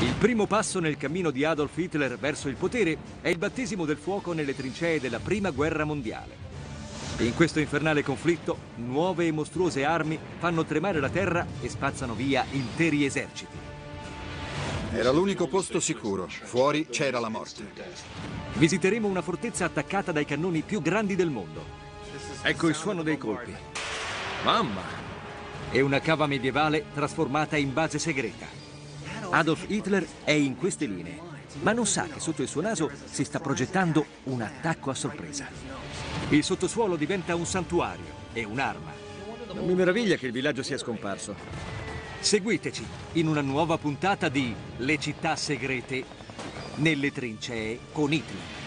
Il primo passo nel cammino di Adolf Hitler verso il potere è il battesimo del fuoco nelle trincee della Prima Guerra Mondiale. In questo infernale conflitto, nuove e mostruose armi fanno tremare la terra e spazzano via interi eserciti. Era l'unico posto sicuro. Fuori c'era la morte. Visiteremo una fortezza attaccata dai cannoni più grandi del mondo. Ecco il suono dei colpi. Mamma! È una cava medievale trasformata in base segreta. Adolf Hitler è in queste linee, ma non sa che sotto il suo naso si sta progettando un attacco a sorpresa. Il sottosuolo diventa un santuario e un'arma. Non mi meraviglia che il villaggio sia scomparso. Seguiteci in una nuova puntata di Le città segrete nelle trincee con Hitler.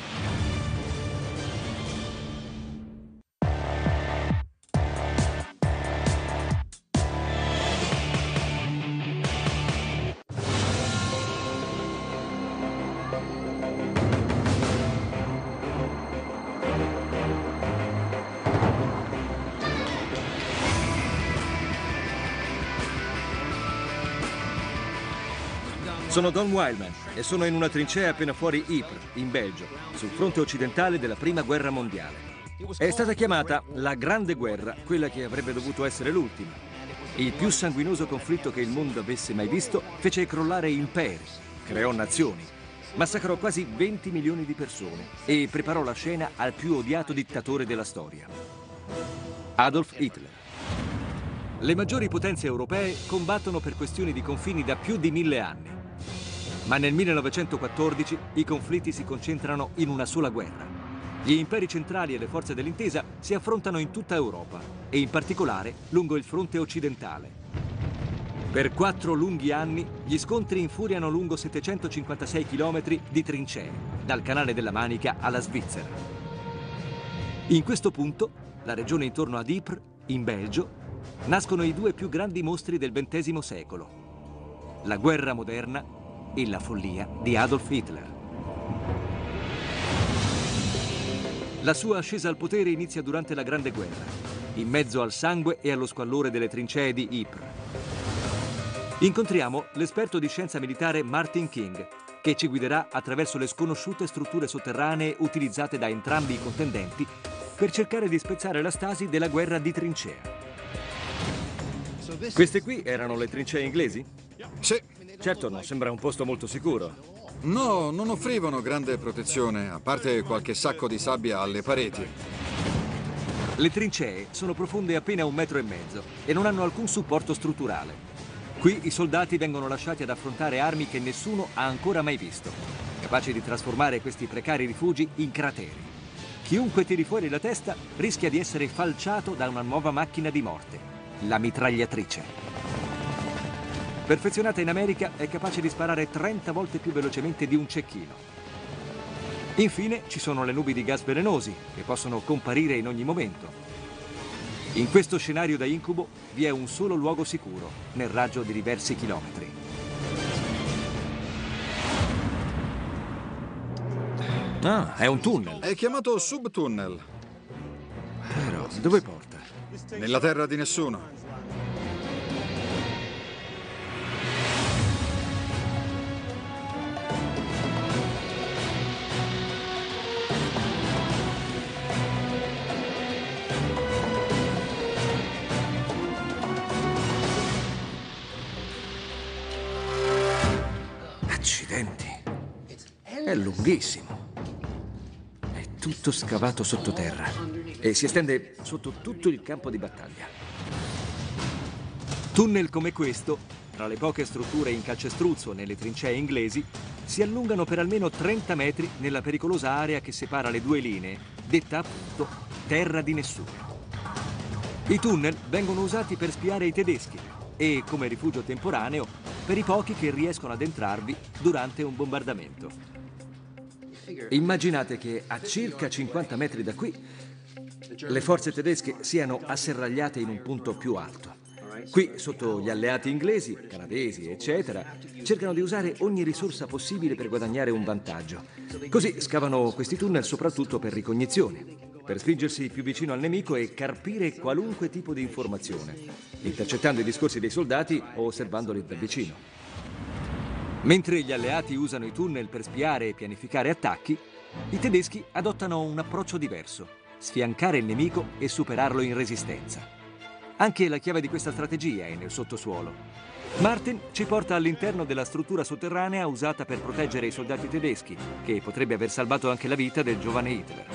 Sono Don Wildman e sono in una trincea appena fuori Ypres, in Belgio, sul fronte occidentale della Prima Guerra Mondiale. È stata chiamata la Grande Guerra, quella che avrebbe dovuto essere l'ultima. Il più sanguinoso conflitto che il mondo avesse mai visto fece crollare imperi, creò nazioni, massacrò quasi 20 milioni di persone e preparò la scena al più odiato dittatore della storia, Adolf Hitler. Le maggiori potenze europee combattono per questioni di confini da più di mille anni. Ma nel 1914 i conflitti si concentrano in una sola guerra. Gli imperi centrali e le forze dell'intesa si affrontano in tutta Europa e in particolare lungo il fronte occidentale. Per quattro lunghi anni gli scontri infuriano lungo 756 km di trincee, dal canale della Manica alla Svizzera. In questo punto, la regione intorno ad Ypres, in Belgio, nascono i due più grandi mostri del XX secolo. La guerra moderna e la follia di Adolf Hitler. La sua ascesa al potere inizia durante la Grande Guerra, in mezzo al sangue e allo squallore delle trincee di Ypres. Incontriamo l'esperto di scienza militare Martin King, che ci guiderà attraverso le sconosciute strutture sotterranee utilizzate da entrambi i contendenti per cercare di spezzare la stasi della guerra di trincea. Queste qui erano le trincee inglesi? Sì, Certo, non sembra un posto molto sicuro. no, non offrivano grande protezione, a parte qualche sacco di sabbia alle pareti. Le trincee sono profonde appena un metro e mezzo e non hanno alcun supporto strutturale. Qui i soldati vengono lasciati ad affrontare armi che nessuno ha ancora mai visto, capaci di trasformare questi precari rifugi in crateri. Chiunque tiri fuori la testa rischia di essere falciato da una nuova macchina di morte, la mitragliatrice. Perfezionata in America, è capace di sparare 30 volte più velocemente di un cecchino. Infine ci sono le nubi di gas velenosi, che possono comparire in ogni momento. In questo scenario da incubo vi è un solo luogo sicuro, nel raggio di diversi chilometri. Ah, è un tunnel. È chiamato subtunnel, Però, dove porta? nella terra di nessuno. È lunghissimo. È tutto scavato sottoterra e si estende sotto tutto il campo di battaglia. Tunnel come questo, tra le poche strutture in calcestruzzo nelle trincee inglesi, si allungano per almeno 30 metri nella pericolosa area che separa le due linee, detta appunto terra di nessuno. I tunnel vengono usati per spiare i tedeschi e come rifugio temporaneo per i pochi che riescono ad entrarvi durante un bombardamento. Immaginate che a circa 50 metri da qui le forze tedesche siano asserragliate in un punto più alto. Qui, sotto gli alleati inglesi, canadesi, eccetera, cercano di usare ogni risorsa possibile per guadagnare un vantaggio. Così scavano questi tunnel soprattutto per ricognizione, per spingersi più vicino al nemico e carpire qualunque tipo di informazione, intercettando i discorsi dei soldati o osservandoli da vicino. Mentre gli alleati usano i tunnel per spiare e pianificare attacchi, i tedeschi adottano un approccio diverso, sfiancare il nemico e superarlo in resistenza. Anche la chiave di questa strategia è nel sottosuolo. Martin ci porta all'interno della struttura sotterranea usata per proteggere i soldati tedeschi, che potrebbe aver salvato anche la vita del giovane Hitler.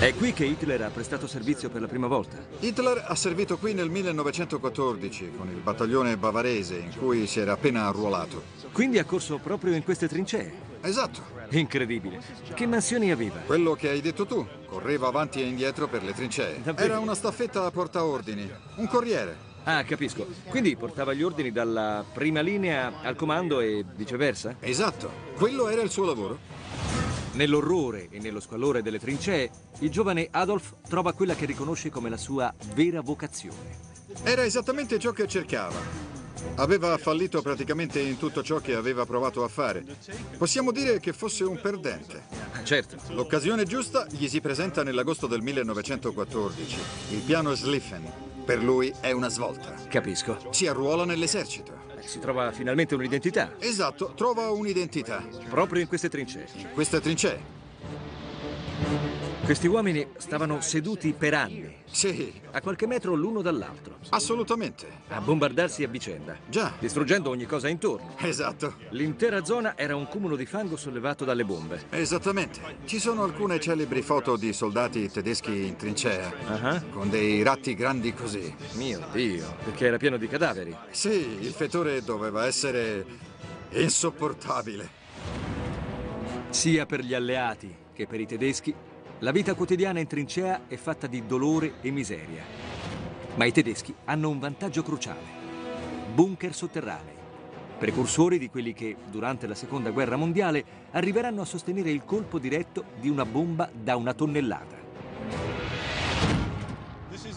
È qui che Hitler ha prestato servizio per la prima volta. Hitler ha servito qui nel 1914 con il battaglione bavarese in cui si era appena arruolato. Quindi ha corso proprio in queste trincee. Esatto. Incredibile. Che mansioni aveva? Quello che hai detto tu. Correva avanti e indietro per le trincee. Davvero? Era una staffetta a portaordini. Un corriere. Ah, capisco. Quindi portava gli ordini dalla prima linea al comando e viceversa? Esatto. Quello era il suo lavoro. Nell'orrore e nello squallore delle trincee, il giovane Adolf trova quella che riconosce come la sua vera vocazione. Era esattamente ciò che cercava. Aveva fallito praticamente in tutto ciò che aveva provato a fare. Possiamo dire che fosse un perdente. Certo. L'occasione giusta gli si presenta nell'agosto del 1914. Il piano Sliffen. Per lui è una svolta. Capisco. Si arruola nell'esercito. Si trova finalmente un'identità, Esatto, trova un'identità. proprio in queste trincee. Queste trincee. Questi uomini stavano seduti per anni, Sì, a qualche metro l'uno dall'altro, assolutamente. a bombardarsi a vicenda, Già, distruggendo ogni cosa intorno. esatto. L'intera zona era un cumulo di fango sollevato dalle bombe. Esattamente. Ci sono alcune celebri foto di soldati tedeschi in trincea, Ah, con dei ratti grandi così. Mio Dio, perché era pieno di cadaveri. Sì, il fetore doveva essere insopportabile. Sia per gli alleati che per i tedeschi, la vita quotidiana in trincea è fatta di dolore e miseria. Ma i tedeschi hanno un vantaggio cruciale. Bunker sotterranei, precursori di quelli che, durante la Seconda Guerra Mondiale, arriveranno a sostenere il colpo diretto di una bomba da una tonnellata.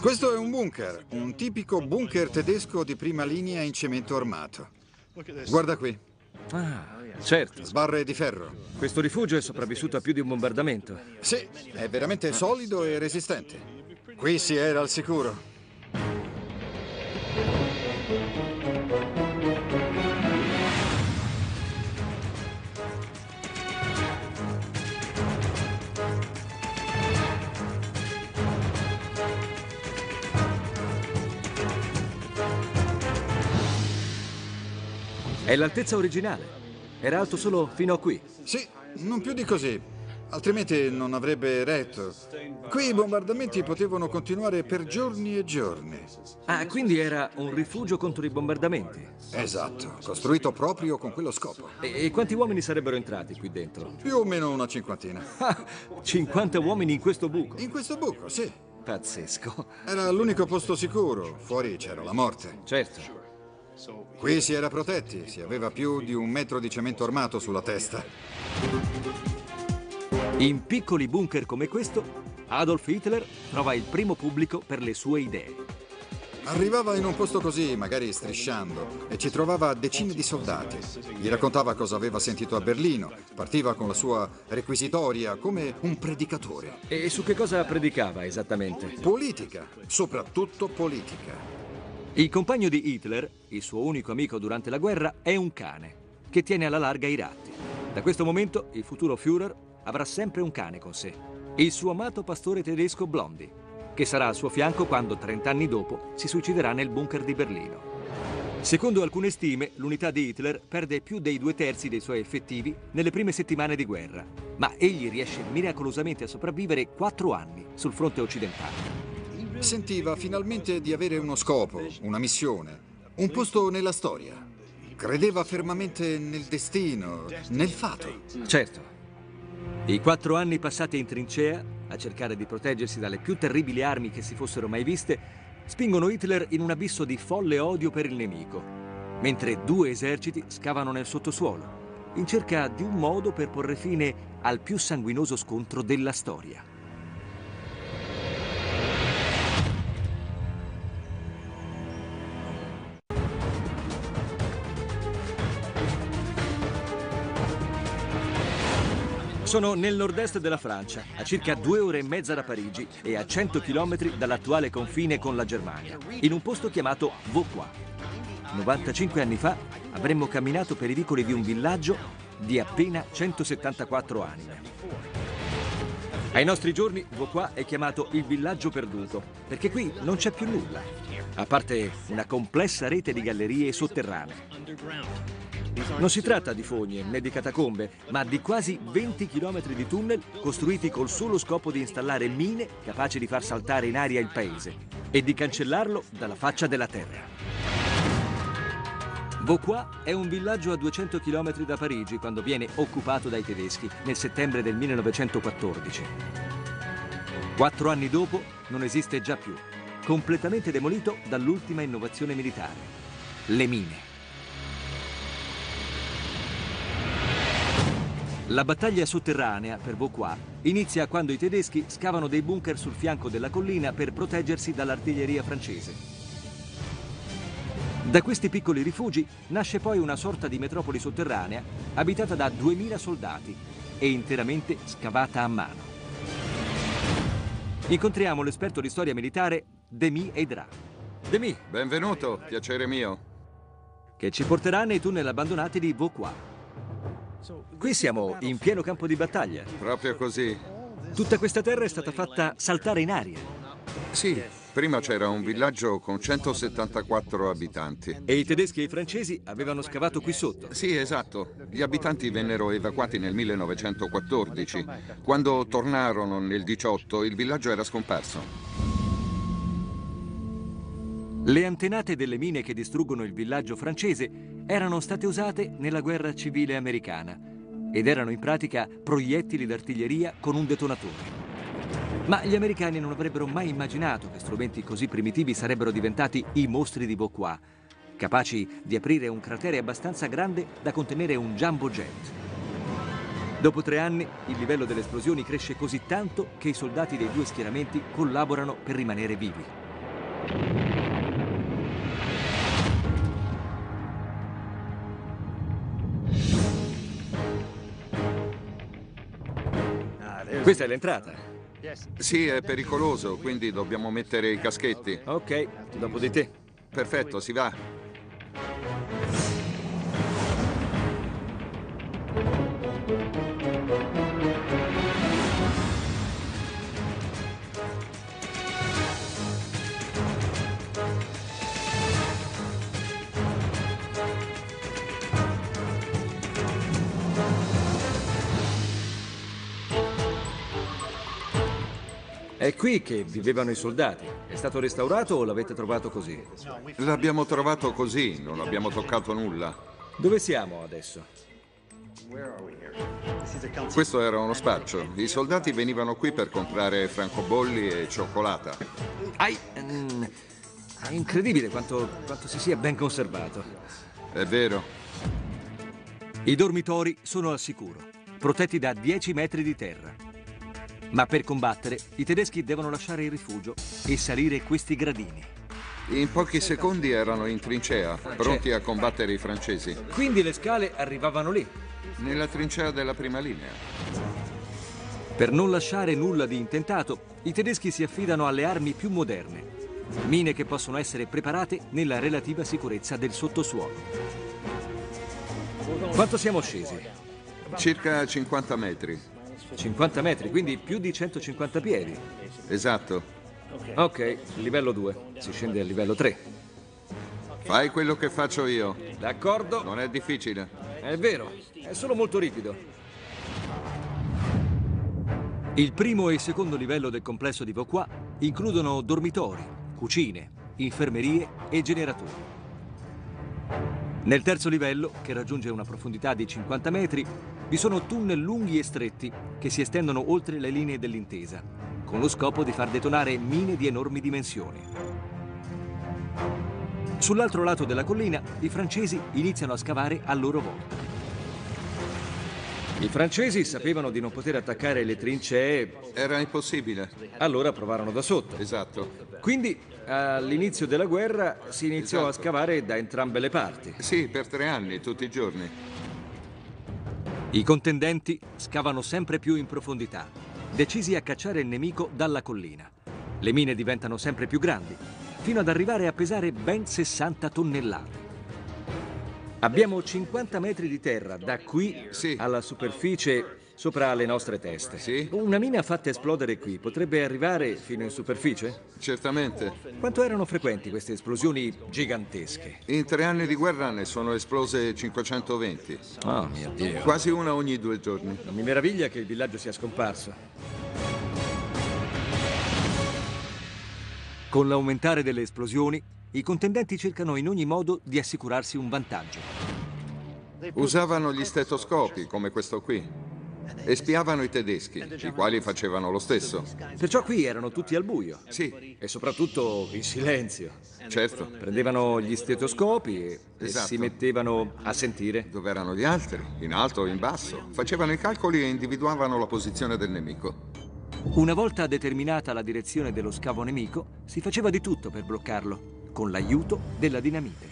Questo è un bunker, un tipico bunker tedesco di prima linea in cemento armato. Guarda qui, Ah, certo. sbarre di ferro. Questo rifugio è sopravvissuto a più di un bombardamento. Sì, è veramente solido e resistente. Qui si era al sicuro. È l'altezza originale. Era alto solo fino a qui. Sì, non più di così. Altrimenti non avrebbe retto. Qui i bombardamenti potevano continuare per giorni e giorni. Ah, quindi era un rifugio contro i bombardamenti. Esatto, costruito proprio con quello scopo. E, e quanti uomini sarebbero entrati qui dentro? Più o meno una cinquantina. Ah, 50 uomini in questo buco. In questo buco, sì. Pazzesco. Era l'unico posto sicuro. Fuori c'era la morte. Certo. Qui si era protetti, si aveva più di un metro di cemento armato sulla testa. In piccoli bunker come questo, Adolf Hitler trova il primo pubblico per le sue idee. Arrivava in un posto così, magari strisciando, e ci trovava decine di soldati. Gli raccontava cosa aveva sentito a Berlino. Partiva con la sua requisitoria come un predicatore. E su che cosa predicava esattamente? Politica, soprattutto politica. Il compagno di Hitler, il suo unico amico durante la guerra, è un cane che tiene alla larga i ratti. Da questo momento il futuro Führer avrà sempre un cane con sé, il suo amato pastore tedesco Blondie, che sarà al suo fianco quando 30 anni dopo si suiciderà nel bunker di Berlino. Secondo alcune stime, l'unità di Hitler perde più dei due terzi dei suoi effettivi nelle prime settimane di guerra, ma egli riesce miracolosamente a sopravvivere quattro anni sul fronte occidentale. Sentiva finalmente di avere uno scopo, una missione, un posto nella storia. Credeva fermamente nel destino, nel fato. Certo. I quattro anni passati in trincea, a cercare di proteggersi dalle più terribili armi che si fossero mai viste, spingono Hitler in un abisso di folle odio per il nemico, mentre due eserciti scavano nel sottosuolo, in cerca di un modo per porre fine al più sanguinoso scontro della storia. Sono nel nord-est della Francia, a circa due ore e mezza da Parigi e a 100 km dall'attuale confine con la Germania, in un posto chiamato Vauquois. 95 anni fa, avremmo camminato per i vicoli di un villaggio di appena 174 anime. Ai nostri giorni Vauquois è chiamato il villaggio perduto, perché qui non c'è più nulla, a parte una complessa rete di gallerie sotterranee. Non si tratta di fogne né di catacombe, ma di quasi 20 km di tunnel costruiti col solo scopo di installare mine capaci di far saltare in aria il paese e di cancellarlo dalla faccia della terra. Vauquois è un villaggio a 200 km da Parigi quando viene occupato dai tedeschi nel settembre del 1914. Quattro anni dopo non esiste già più, completamente demolito dall'ultima innovazione militare, le mine. La battaglia sotterranea per Vauquois inizia quando i tedeschi scavano dei bunker sul fianco della collina per proteggersi dall'artiglieria francese. Da questi piccoli rifugi nasce poi una sorta di metropoli sotterranea abitata da 2000 soldati e interamente scavata a mano. Incontriamo l'esperto di storia militare Demi Eidra. Demi, Benvenuto, piacere mio. che ci porterà nei tunnel abbandonati di Vauquois. Qui siamo in pieno campo di battaglia. Proprio così. Tutta questa terra è stata fatta saltare in aria. Sì, prima c'era un villaggio con 174 abitanti. E i tedeschi e i francesi avevano scavato qui sotto. Sì, esatto. Gli abitanti vennero evacuati nel 1914. Quando tornarono nel 18 il villaggio era scomparso. Le antenate delle mine che distruggono il villaggio francese erano state usate nella guerra civile americana ed erano in pratica proiettili d'artiglieria con un detonatore. Ma gli americani non avrebbero mai immaginato che strumenti così primitivi sarebbero diventati i mostri di Vauquois, capaci di aprire un cratere abbastanza grande da contenere un jumbo jet. Dopo tre anni il livello delle esplosioni cresce così tanto che i soldati dei due schieramenti collaborano per rimanere vivi. Questa è l'entrata. Sì, è pericoloso, quindi dobbiamo mettere i caschetti. Ok, dopo di te. Perfetto, si va. È qui che vivevano i soldati. È stato restaurato o l'avete trovato così? L'abbiamo trovato così, non abbiamo toccato nulla. Dove siamo adesso? Questo era uno spaccio. I soldati venivano qui per comprare francobolli e cioccolata. Ai, mm, è incredibile quanto, quanto si sia ben conservato. È vero. I dormitori sono al sicuro, protetti da 10 metri di terra. Ma per combattere, i tedeschi devono lasciare il rifugio e salire questi gradini. In pochi secondi erano in trincea, pronti a combattere i francesi. Quindi le scale arrivavano lì. Nella trincea della prima linea. Per non lasciare nulla di intentato, i tedeschi si affidano alle armi più moderne. Mine che possono essere preparate nella relativa sicurezza del sottosuolo. Quanto siamo scesi? Circa 50 metri. 50 metri, quindi più di 150 piedi. Esatto. Ok, livello 2. Si scende al livello 3. Fai quello che faccio io. D'accordo? Non è difficile. È vero, è solo molto ripido. Il primo e il secondo livello del complesso di Vauquois includono dormitori, cucine, infermerie e generatori. Nel terzo livello, che raggiunge una profondità di 50 metri, vi sono tunnel lunghi e stretti che si estendono oltre le linee dell'intesa, con lo scopo di far detonare mine di enormi dimensioni. Sull'altro lato della collina, i francesi iniziano a scavare a loro volta. I francesi sapevano di non poter attaccare le trincee, Era impossibile. allora provarono da sotto. Esatto. Quindi all'inizio della guerra si iniziò a Esatto. scavare da entrambe le parti. Sì, per tre anni, tutti i giorni. I contendenti scavano sempre più in profondità, decisi a cacciare il nemico dalla collina. Le mine diventano sempre più grandi, fino ad arrivare a pesare ben 60 tonnellate. Abbiamo 50 metri di terra da qui alla superficie sopra le nostre teste. Sì. Una mina fatta esplodere qui potrebbe arrivare fino in superficie? Certamente. Quanto erano frequenti queste esplosioni gigantesche? In tre anni di guerra ne sono esplose 520, Oh mio Dio. quasi una ogni due giorni. Non mi meraviglia che il villaggio sia scomparso. Con l'aumentare delle esplosioni, i contendenti cercano in ogni modo di assicurarsi un vantaggio. Usavano gli stetoscopi, come questo qui, e spiavano i tedeschi, i quali facevano lo stesso. Perciò qui erano tutti al buio. Sì, E soprattutto in silenzio. certo. Prendevano gli stetoscopi e, e Esatto. si mettevano a sentire. Dove erano gli altri? In alto o in basso? Facevano i calcoli e individuavano la posizione del nemico. Una volta determinata la direzione dello scavo nemico, si faceva di tutto per bloccarlo, con l'aiuto della dinamite.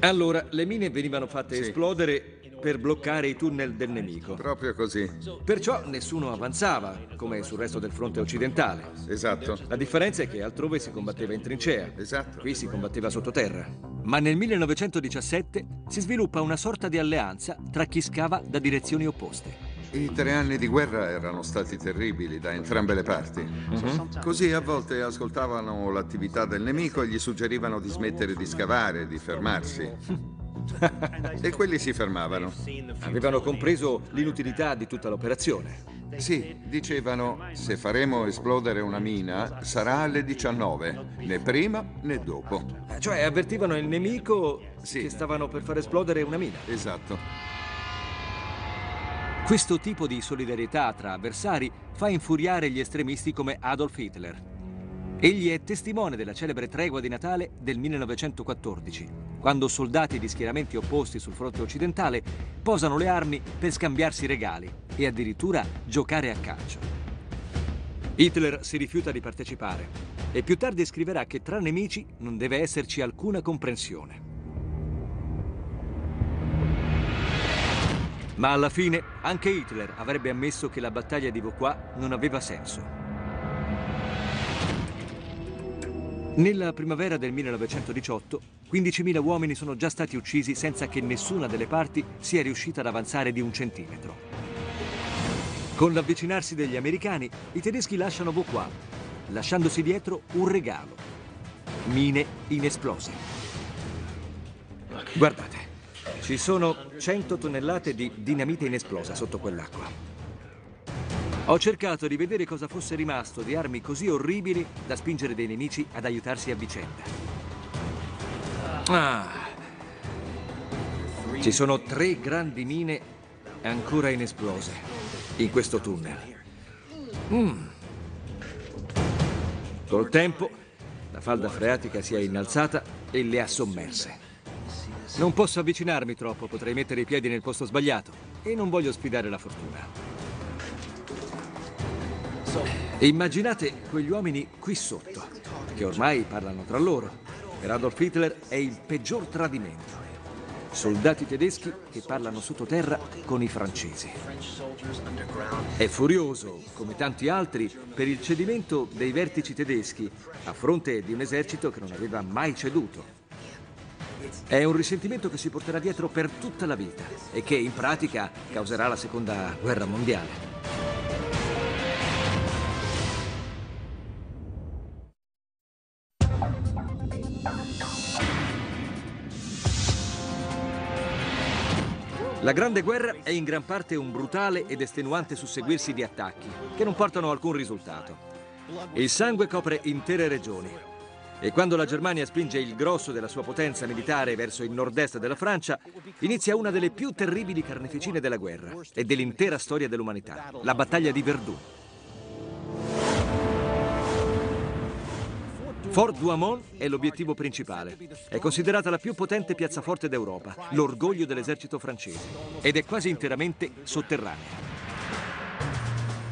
Allora, le mine venivano fatte Sì. esplodere per bloccare i tunnel del nemico. Proprio così. Perciò nessuno avanzava, come sul resto del fronte occidentale. Esatto. La differenza è che altrove si combatteva in trincea. Esatto. Qui si combatteva sottoterra. Ma nel 1917 si sviluppa una sorta di alleanza tra chi scava da direzioni opposte. I tre anni di guerra erano stati terribili da entrambe le parti. Così a volte ascoltavano l'attività del nemico e gli suggerivano di smettere di scavare, di fermarsi. E quelli si fermavano. Avevano compreso l'inutilità di tutta l'operazione. Sì, dicevano, se faremo esplodere una mina sarà alle 19, né prima né dopo. Cioè avvertivano il nemico Sì. che stavano per far esplodere una mina. Esatto. Questo tipo di solidarietà tra avversari fa infuriare gli estremisti come Adolf Hitler. Egli è testimone della celebre tregua di Natale del 1914, quando soldati di schieramenti opposti sul fronte occidentale posano le armi per scambiarsi regali e addirittura giocare a calcio. Hitler si rifiuta di partecipare e più tardi scriverà che tra nemici non deve esserci alcuna comprensione. Ma alla fine anche Hitler avrebbe ammesso che la battaglia di Vauquois non aveva senso. Nella primavera del 1918, 15.000 uomini sono già stati uccisi senza che nessuna delle parti sia riuscita ad avanzare di un centimetro. Con l'avvicinarsi degli americani, i tedeschi lasciano Vauquois, lasciandosi dietro un regalo. Mine inesplose. Guardate, ci sono 100 tonnellate di dinamite inesplosa sotto quell'acqua. Ho cercato di vedere cosa fosse rimasto di armi così orribili da spingere dei nemici ad aiutarsi a vicenda. Ah. Ci sono tre grandi mine ancora inesplose in questo tunnel. Mm. Col tempo la falda freatica si è innalzata e le ha sommerse. Non posso avvicinarmi troppo, potrei mettere i piedi nel posto sbagliato e non voglio sfidare la fortuna. Immaginate quegli uomini qui sotto, che ormai parlano tra loro. Per Adolf Hitler è il peggior tradimento. Soldati tedeschi che parlano sottoterra con i francesi. È furioso, come tanti altri, per il cedimento dei vertici tedeschi a fronte di un esercito che non aveva mai ceduto. È un risentimento che si porterà dietro per tutta la vita e che in pratica causerà la seconda guerra mondiale. La Grande Guerra è in gran parte un brutale ed estenuante susseguirsi di attacchi che non portano alcun risultato. Il sangue copre intere regioni e quando la Germania spinge il grosso della sua potenza militare verso il nord-est della Francia, inizia una delle più terribili carneficine della guerra e dell'intera storia dell'umanità, la battaglia di Verdun. Fort Douaumont è l'obiettivo principale. È considerata la più potente piazzaforte d'Europa, l'orgoglio dell'esercito francese, ed è quasi interamente sotterranea.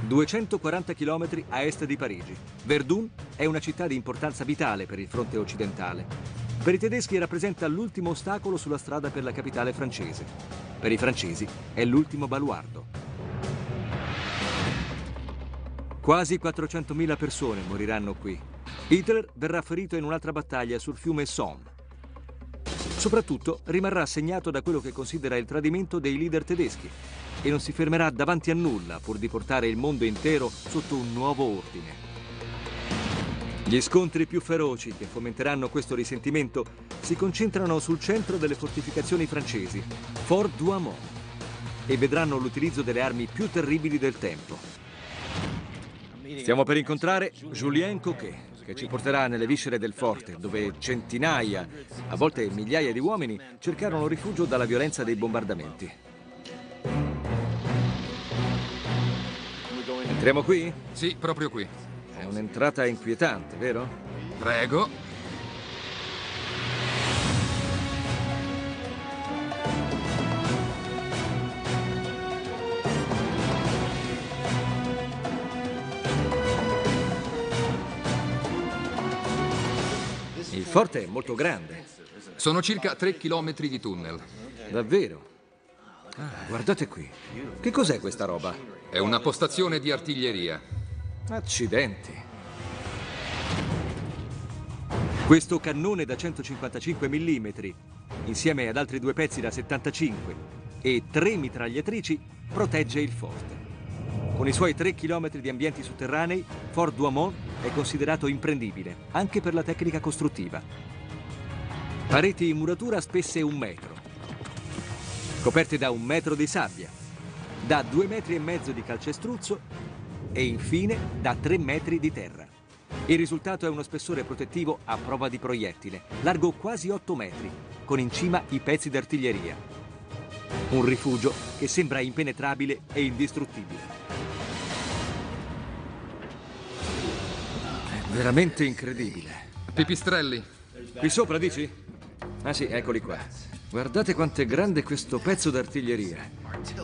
240 km a est di Parigi. Verdun è una città di importanza vitale per il fronte occidentale. Per i tedeschi rappresenta l'ultimo ostacolo sulla strada per la capitale francese. Per i francesi è l'ultimo baluardo. Quasi 400.000 persone moriranno qui. Hitler verrà ferito in un'altra battaglia sul fiume Somme. Soprattutto rimarrà segnato da quello che considera il tradimento dei leader tedeschi e non si fermerà davanti a nulla pur di portare il mondo intero sotto un nuovo ordine. Gli scontri più feroci che fomenteranno questo risentimento si concentrano sul centro delle fortificazioni francesi, Fort Douaumont, e vedranno l'utilizzo delle armi più terribili del tempo. Stiamo per incontrare Julien Coquet, che ci porterà nelle viscere del forte, dove centinaia, a volte migliaia di uomini cercarono rifugio dalla violenza dei bombardamenti. Entriamo qui? Sì, proprio qui. È un'entrata inquietante, vero? Prego. Forte è molto grande, Sono circa 3 chilometri di tunnel. davvero. Ah, guardate qui. Che cos'è questa roba? È una postazione di artiglieria. Accidenti. Questo cannone da 155 mm, insieme ad altri due pezzi da 75 e tre mitragliatrici, protegge il forte. Con i suoi 3 km di ambienti sotterranei, Fort Douaumont è considerato imprendibile, anche per la tecnica costruttiva. Pareti in muratura spesse un metro, coperte da un metro di sabbia, da due metri e mezzo di calcestruzzo e infine da 3 metri di terra. Il risultato è uno spessore protettivo a prova di proiettile, largo quasi 8 metri, con in cima i pezzi d'artiglieria. Un rifugio che sembra impenetrabile e indistruttibile. Veramente incredibile. Pipistrelli. Qui sopra, dici? Ah sì, eccoli qua. Guardate quanto è grande questo pezzo d'artiglieria.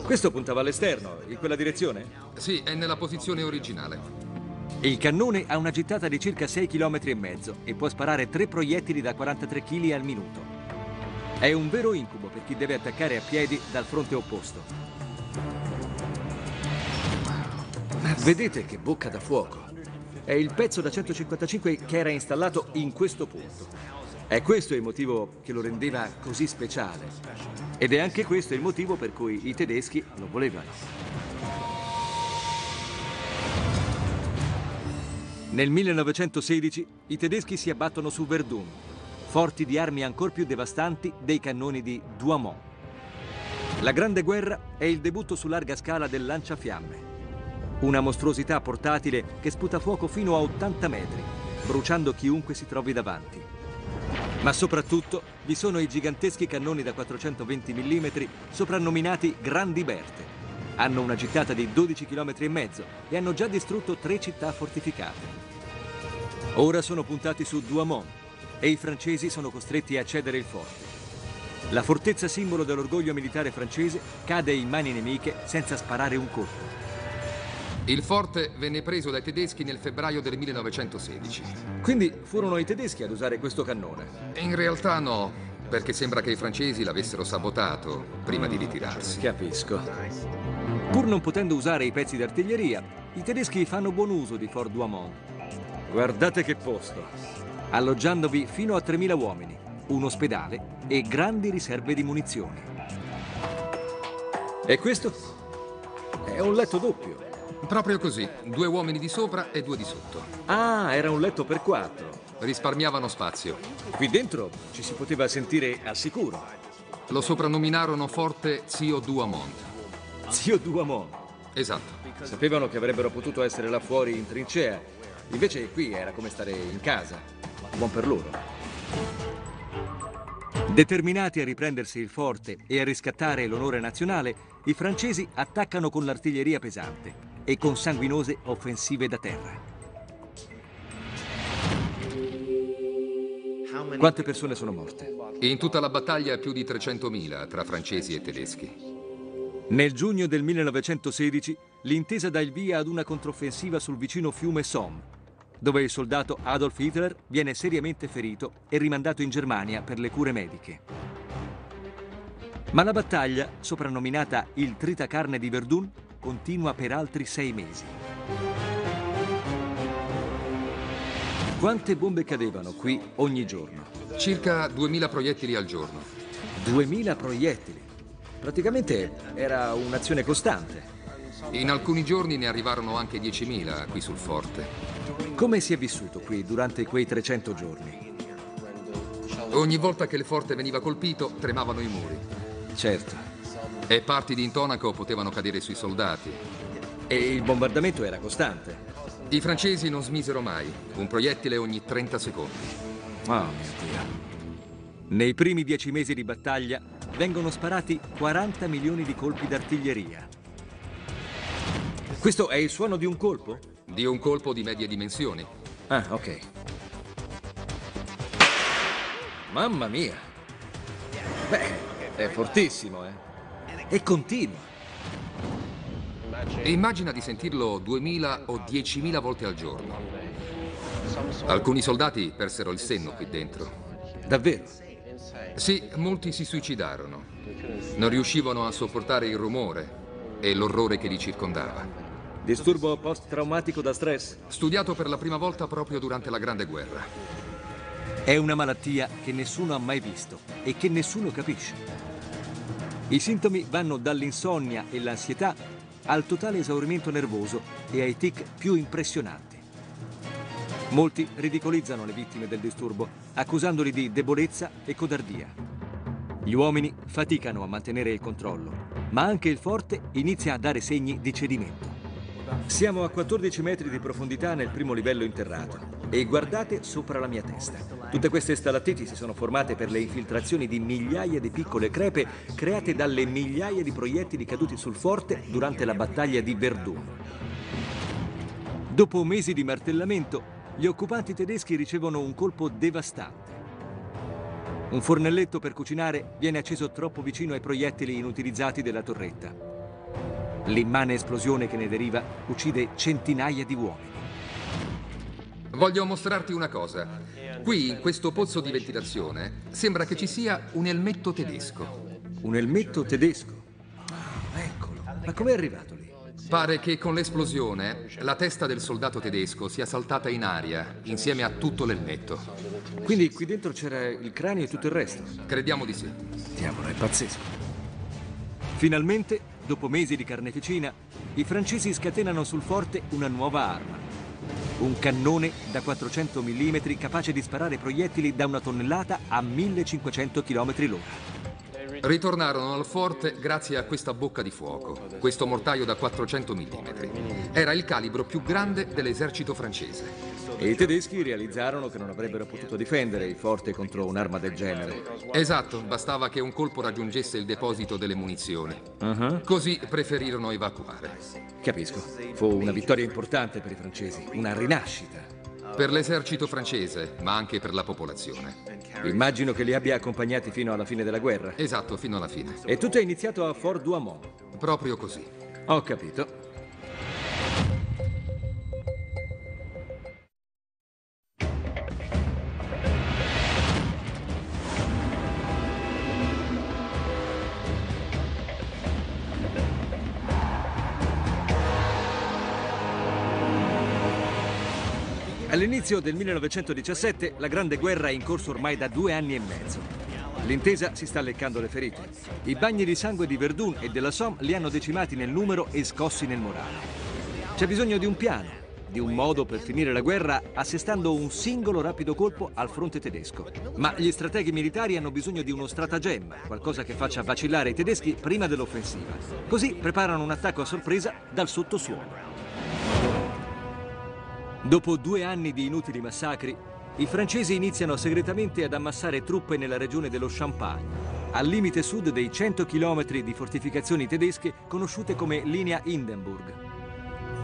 Questo puntava all'esterno, in quella direzione? Sì, è nella posizione originale. Il cannone ha una gittata di circa 6 km e mezzo e può sparare tre proiettili da 43 kg al minuto. È un vero incubo per chi deve attaccare a piedi dal fronte opposto. Ma vedete che bocca da fuoco. È il pezzo da 155 che era installato in questo punto. È questo il motivo che lo rendeva così speciale. Ed è anche questo il motivo per cui i tedeschi lo volevano. Nel 1916 i tedeschi si abbattono su Verdun, forti di armi ancor più devastanti dei cannoni di Douaumont. La Grande Guerra è il debutto su larga scala del lanciafiamme, una mostruosità portatile che sputa fuoco fino a 80 metri, bruciando chiunque si trovi davanti. Ma soprattutto vi sono i giganteschi cannoni da 420 mm soprannominati Grandi Berte. Hanno una gittata di 12 km e mezzo e hanno già distrutto tre città fortificate. Ora sono puntati su Douaumont e i francesi sono costretti a cedere il forte. La fortezza simbolo dell'orgoglio militare francese cade in mani nemiche senza sparare un colpo. Il forte venne preso dai tedeschi nel febbraio del 1916. Quindi furono i tedeschi ad usare questo cannone. In realtà no, perché sembra che i francesi l'avessero sabotato prima di ritirarsi. Capisco. Pur non potendo usare i pezzi d'artiglieria, i tedeschi fanno buon uso di Fort Douaumont. Guardate che posto! Alloggiandovi fino a 3.000 uomini, un ospedale e grandi riserve di munizioni. E questo? È un letto doppio. Proprio così, due uomini di sopra e due di sotto. Ah, era un letto per quattro. Risparmiavano spazio. Qui dentro ci si poteva sentire al sicuro. Lo soprannominarono forte Zio Douaumont. Zio Douaumont. Esatto. Sapevano che avrebbero potuto essere là fuori in trincea. Invece qui era come stare in casa. Buon per loro. Determinati a riprendersi il forte e a riscattare l'onore nazionale, i francesi attaccano con l'artiglieria pesante e con sanguinose offensive da terra. Quante persone sono morte? In tutta la battaglia più di 300.000 tra francesi e tedeschi. Nel giugno del 1916 l'intesa dà il via ad una controffensiva sul vicino fiume Somme, dove il soldato Adolf Hitler viene seriamente ferito e rimandato in Germania per le cure mediche. Ma la battaglia, soprannominata il Tritacarne di Verdun, continua per altri sei mesi. Quante bombe cadevano qui ogni giorno? Circa 2000 proiettili al giorno. 2000 proiettili. Praticamente era un'azione costante. In alcuni giorni ne arrivarono anche 10.000 qui sul forte. Come si è vissuto qui durante quei 300 giorni? Ogni volta che il forte veniva colpito, tremavano i muri. Certo. E parti di intonaco potevano cadere sui soldati. E il bombardamento era costante. I francesi non smisero mai, un proiettile ogni 30 secondi. Oh mio Dio. Nei primi dieci mesi di battaglia vengono sparati 40 milioni di colpi d'artiglieria. Questo è il suono di un colpo? Di un colpo di medie dimensioni. Ah, ok. Mamma mia. Beh, è fortissimo, eh. E continua. Immagina di sentirlo 2000 o 10.000 volte al giorno. Alcuni soldati persero il senno qui dentro. Davvero? Sì, molti si suicidarono. Non riuscivano a sopportare il rumore e l'orrore che li circondava. Disturbo post-traumatico da stress? Studiato per la prima volta proprio durante la Grande Guerra. È una malattia che nessuno ha mai visto e che nessuno capisce. I sintomi vanno dall'insonnia e l'ansietà al totale esaurimento nervoso e ai tic più impressionanti. Molti ridicolizzano le vittime del disturbo, accusandoli di debolezza e codardia. Gli uomini faticano a mantenere il controllo, ma anche il forte inizia a dare segni di cedimento. Siamo a 14 metri di profondità nel primo livello interrato e guardate sopra la mia testa. Tutte queste stalattiti si sono formate per le infiltrazioni di migliaia di piccole crepe create dalle migliaia di proiettili caduti sul forte durante la battaglia di Verdun. Dopo mesi di martellamento, gli occupanti tedeschi ricevono un colpo devastante. Un fornelletto per cucinare viene acceso troppo vicino ai proiettili inutilizzati della torretta. L'immane esplosione che ne deriva uccide centinaia di uomini. Voglio mostrarti una cosa. Qui, in questo pozzo di ventilazione, sembra che ci sia un elmetto tedesco. Un elmetto tedesco? Ah, eccolo. Ma com'è arrivato lì? Pare che con l'esplosione la testa del soldato tedesco sia saltata in aria insieme a tutto l'elmetto. Quindi qui dentro c'era il cranio e tutto il resto? Crediamo di sì. Diavolo, è pazzesco. Finalmente, dopo mesi di carneficina, i francesi scatenano sul forte una nuova arma. Un cannone da 400 mm capace di sparare proiettili da una tonnellata a 1500 km l'ora. Ritornarono al forte grazie a questa bocca di fuoco, questo mortaio da 400 mm. Era il calibro più grande dell'esercito francese. E i tedeschi realizzarono che non avrebbero potuto difendere il forte contro un'arma del genere. Esatto, bastava che un colpo raggiungesse il deposito delle munizioni. Uh-huh. Così preferirono evacuare. Capisco. Fu una vittoria importante per i francesi, una rinascita. Per l'esercito francese, ma anche per la popolazione. Immagino che li abbia accompagnati fino alla fine della guerra. Esatto, fino alla fine. E tutto è iniziato a Fort Douaumont. Proprio così. Ho capito. All'inizio del 1917 la Grande Guerra è in corso ormai da due anni e mezzo. L'intesa si sta leccando le ferite. I bagni di sangue di Verdun e della Somme li hanno decimati nel numero e scossi nel morale. C'è bisogno di un piano, di un modo per finire la guerra assestando un singolo rapido colpo al fronte tedesco. Ma gli strateghi militari hanno bisogno di uno stratagemma, qualcosa che faccia vacillare i tedeschi prima dell'offensiva. Così preparano un attacco a sorpresa dal sottosuolo. Dopo due anni di inutili massacri, i francesi iniziano segretamente ad ammassare truppe nella regione dello Champagne, al limite sud dei 100 km di fortificazioni tedesche conosciute come linea Hindenburg.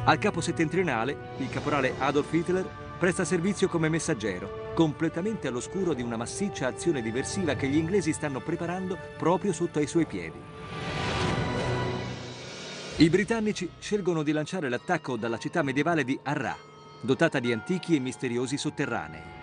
Al capo settentrionale, il caporale Adolf Hitler presta servizio come messaggero, completamente all'oscuro di una massiccia azione diversiva che gli inglesi stanno preparando proprio sotto ai suoi piedi. I britannici scelgono di lanciare l'attacco dalla città medievale di Arras, dotata di antichi e misteriosi sotterranei.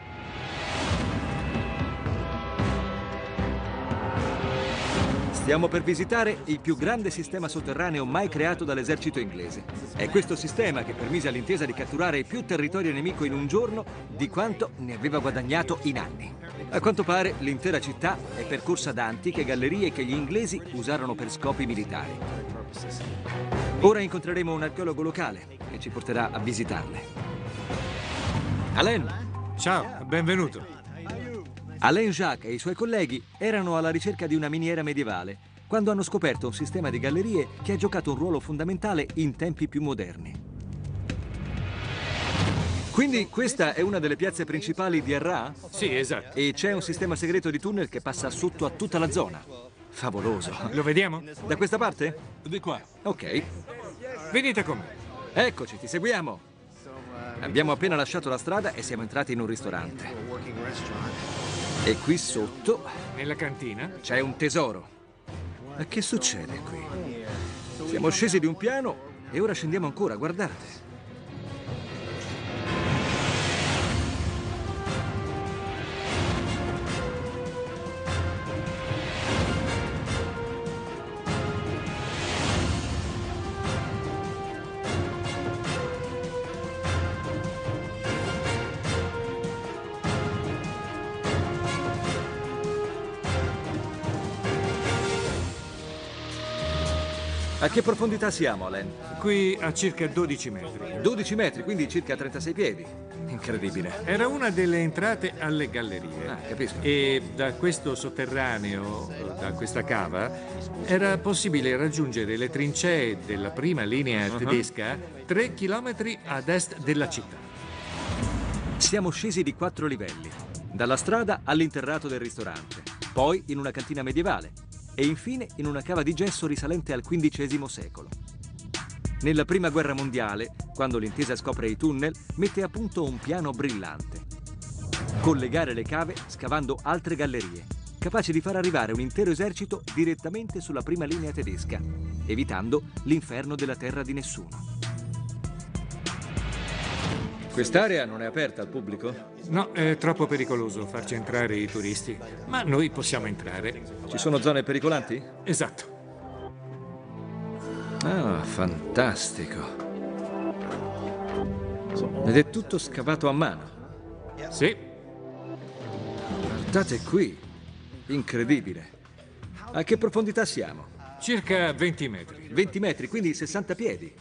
Stiamo per visitare il più grande sistema sotterraneo mai creato dall'esercito inglese. È questo sistema che permise all'intesa di catturare più territorio nemico in un giorno di quanto ne aveva guadagnato in anni. A quanto pare l'intera città è percorsa da antiche gallerie che gli inglesi usarono per scopi militari. Ora incontreremo un archeologo locale che ci porterà a visitarle. Alain! Ciao, benvenuto. Alain Jacques e i suoi colleghi erano alla ricerca di una miniera medievale quando hanno scoperto un sistema di gallerie che ha giocato un ruolo fondamentale in tempi più moderni. Quindi questa è una delle piazze principali di Arra? Sì, esatto. E c'è un sistema segreto di tunnel che passa sotto a tutta la zona. Favoloso. Lo vediamo? Da questa parte? Di qua. Ok. Venite con me. Eccoci, ti seguiamo. Abbiamo appena lasciato la strada e siamo entrati in un ristorante. E qui sotto Nella cantina? c'è un tesoro. Ma che succede qui? Siamo scesi di un piano e ora scendiamo ancora, guardate. Che profondità siamo, Len? Qui a circa 12 metri. 12 metri, quindi circa 36 piedi. Incredibile. Era una delle entrate alle gallerie. Ah, capisco. E da questo sotterraneo, da questa cava, era possibile raggiungere le trincee della prima linea tedesca 3 chilometri ad est della città. Siamo scesi di quattro livelli, dalla strada all'interrato del ristorante, poi in una cantina medievale e infine in una cava di gesso risalente al XV secolo. Nella Prima Guerra Mondiale, quando l'intesa scopre i tunnel, mette a punto un piano brillante. Collegare le cave scavando altre gallerie, capaci di far arrivare un intero esercito direttamente sulla prima linea tedesca, evitando l'inferno della terra di nessuno. Quest'area non è aperta al pubblico? No, è troppo pericoloso farci entrare i turisti, ma noi possiamo entrare. Ci sono zone pericolanti? Esatto. Ah, fantastico. Ed è tutto scavato a mano. Sì, Guardate qui. Incredibile. A che profondità siamo? circa 20 metri. 20 metri, quindi 60 piedi.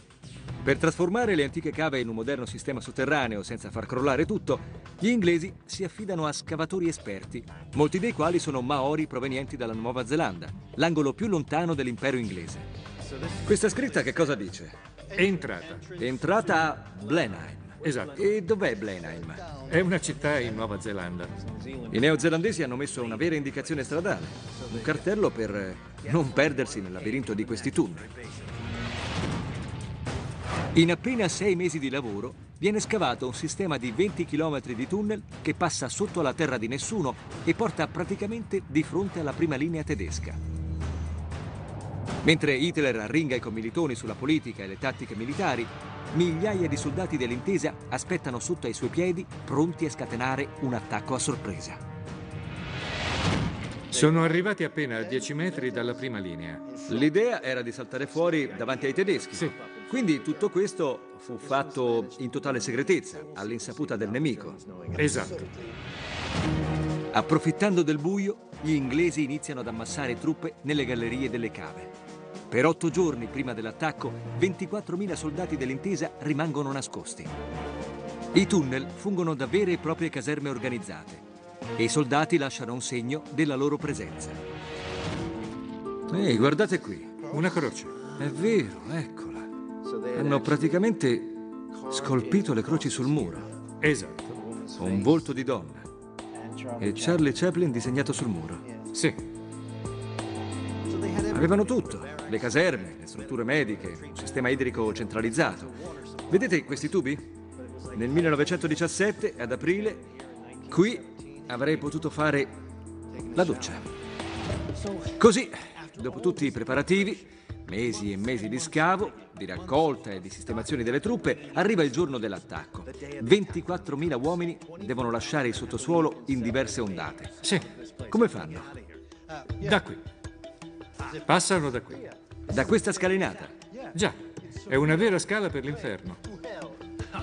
Per trasformare le antiche cave in un moderno sistema sotterraneo senza far crollare tutto, gli inglesi si affidano a scavatori esperti, molti dei quali sono maori provenienti dalla Nuova Zelanda, l'angolo più lontano dell'impero inglese. Questa scritta che cosa dice? Entrata. Entrata a Blenheim. Esatto. E dov'è Blenheim? È una città in Nuova Zelanda. I neozelandesi hanno messo una vera indicazione stradale, un cartello per non perdersi nel labirinto di questi tunnel. In appena sei mesi di lavoro viene scavato un sistema di 20 km di tunnel che passa sotto la terra di nessuno e porta praticamente di fronte alla prima linea tedesca. Mentre Hitler arringa i commilitoni sulla politica e le tattiche militari, migliaia di soldati dell'intesa aspettano sotto ai suoi piedi pronti a scatenare un attacco a sorpresa. Sono arrivati appena a 10 metri dalla prima linea. L'idea era di saltare fuori davanti ai tedeschi. Sì. Quindi tutto questo fu fatto in totale segretezza, all'insaputa del nemico. Esatto. Approfittando del buio, gli inglesi iniziano ad ammassare truppe nelle gallerie delle cave. Per otto giorni prima dell'attacco, 24.000 soldati dell'intesa rimangono nascosti. I tunnel fungono da vere e proprie caserme organizzate e i soldati lasciano un segno della loro presenza. Ehi, guardate qui. Una croce. È vero, eccola. Hanno praticamente scolpito le croci sul muro. Esatto. Un volto di donna. E Charlie Chaplin disegnato sul muro. Sì. Avevano tutto, le caserme, le strutture mediche, un sistema idrico centralizzato. Vedete questi tubi? Nel 1917, ad aprile, qui avrei potuto fare la doccia. Così, dopo tutti i preparativi, mesi e mesi di scavo, di raccolta e di sistemazione delle truppe, arriva il giorno dell'attacco. 24.000 uomini devono lasciare il sottosuolo in diverse ondate. Sì. Come fanno? Da qui. Passano da qui. Da questa scalinata? Già. È una vera scala per l'inferno.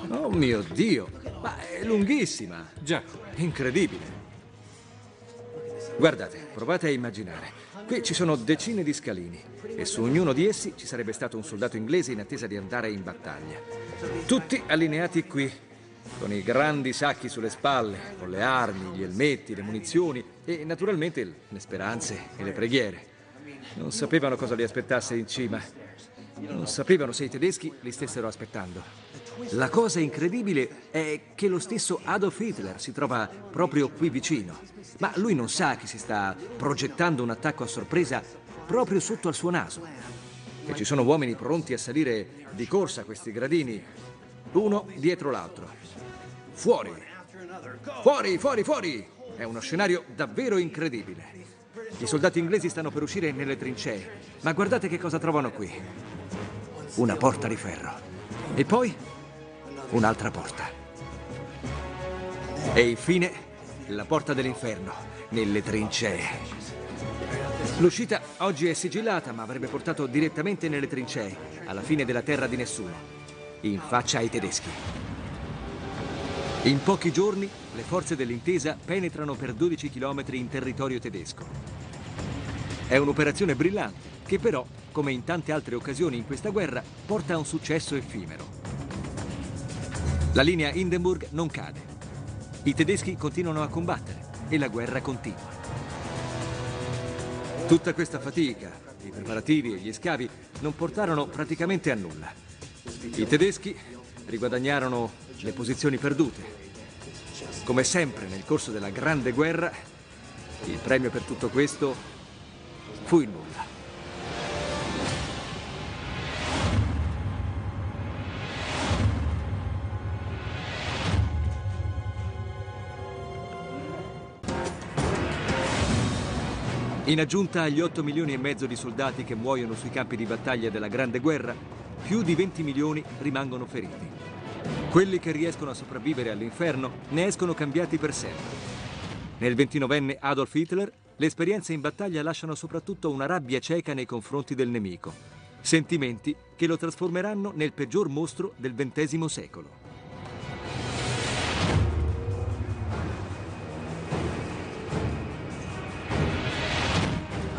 Oh mio Dio! Ma è lunghissima! Già. Incredibile! Guardate, provate a immaginare. Qui ci sono decine di scalini e su ognuno di essi ci sarebbe stato un soldato inglese in attesa di andare in battaglia. Tutti allineati qui, con i grandi sacchi sulle spalle, con le armi, gli elmetti, le munizioni e naturalmente le speranze e le preghiere. Non sapevano cosa li aspettasse in cima. Non sapevano se i tedeschi li stessero aspettando. La cosa incredibile è che lo stesso Adolf Hitler si trova proprio qui vicino. Ma lui non sa che si sta progettando un attacco a sorpresa proprio sotto al suo naso. E ci sono uomini pronti a salire di corsa questi gradini, uno dietro l'altro. Fuori! Fuori, fuori, fuori! È uno scenario davvero incredibile. I soldati inglesi stanno per uscire nelle trincee, ma guardate che cosa trovano qui. Una porta di ferro. E poi un'altra porta. E infine la porta dell'inferno, nelle trincee. L'uscita oggi è sigillata, ma avrebbe portato direttamente nelle trincee, alla fine della terra di nessuno, in faccia ai tedeschi. In pochi giorni le forze dell'intesa penetrano per 12 km in territorio tedesco. È un'operazione brillante che però, come in tante altre occasioni in questa guerra, porta a un successo effimero. La linea Hindenburg non cade. I tedeschi continuano a combattere e la guerra continua. Tutta questa fatica, i preparativi e gli scavi non portarono praticamente a nulla. I tedeschi riguadagnarono le posizioni perdute. Come sempre nel corso della Grande Guerra, il premio per tutto questo fu il nulla. In aggiunta agli 8 milioni e mezzo di soldati che muoiono sui campi di battaglia della Grande Guerra, più di 20 milioni rimangono feriti. Quelli che riescono a sopravvivere all'inferno ne escono cambiati per sempre. Nel 29enne Adolf Hitler, le esperienze in battaglia lasciano soprattutto una rabbia cieca nei confronti del nemico. Sentimenti che lo trasformeranno nel peggior mostro del XX secolo.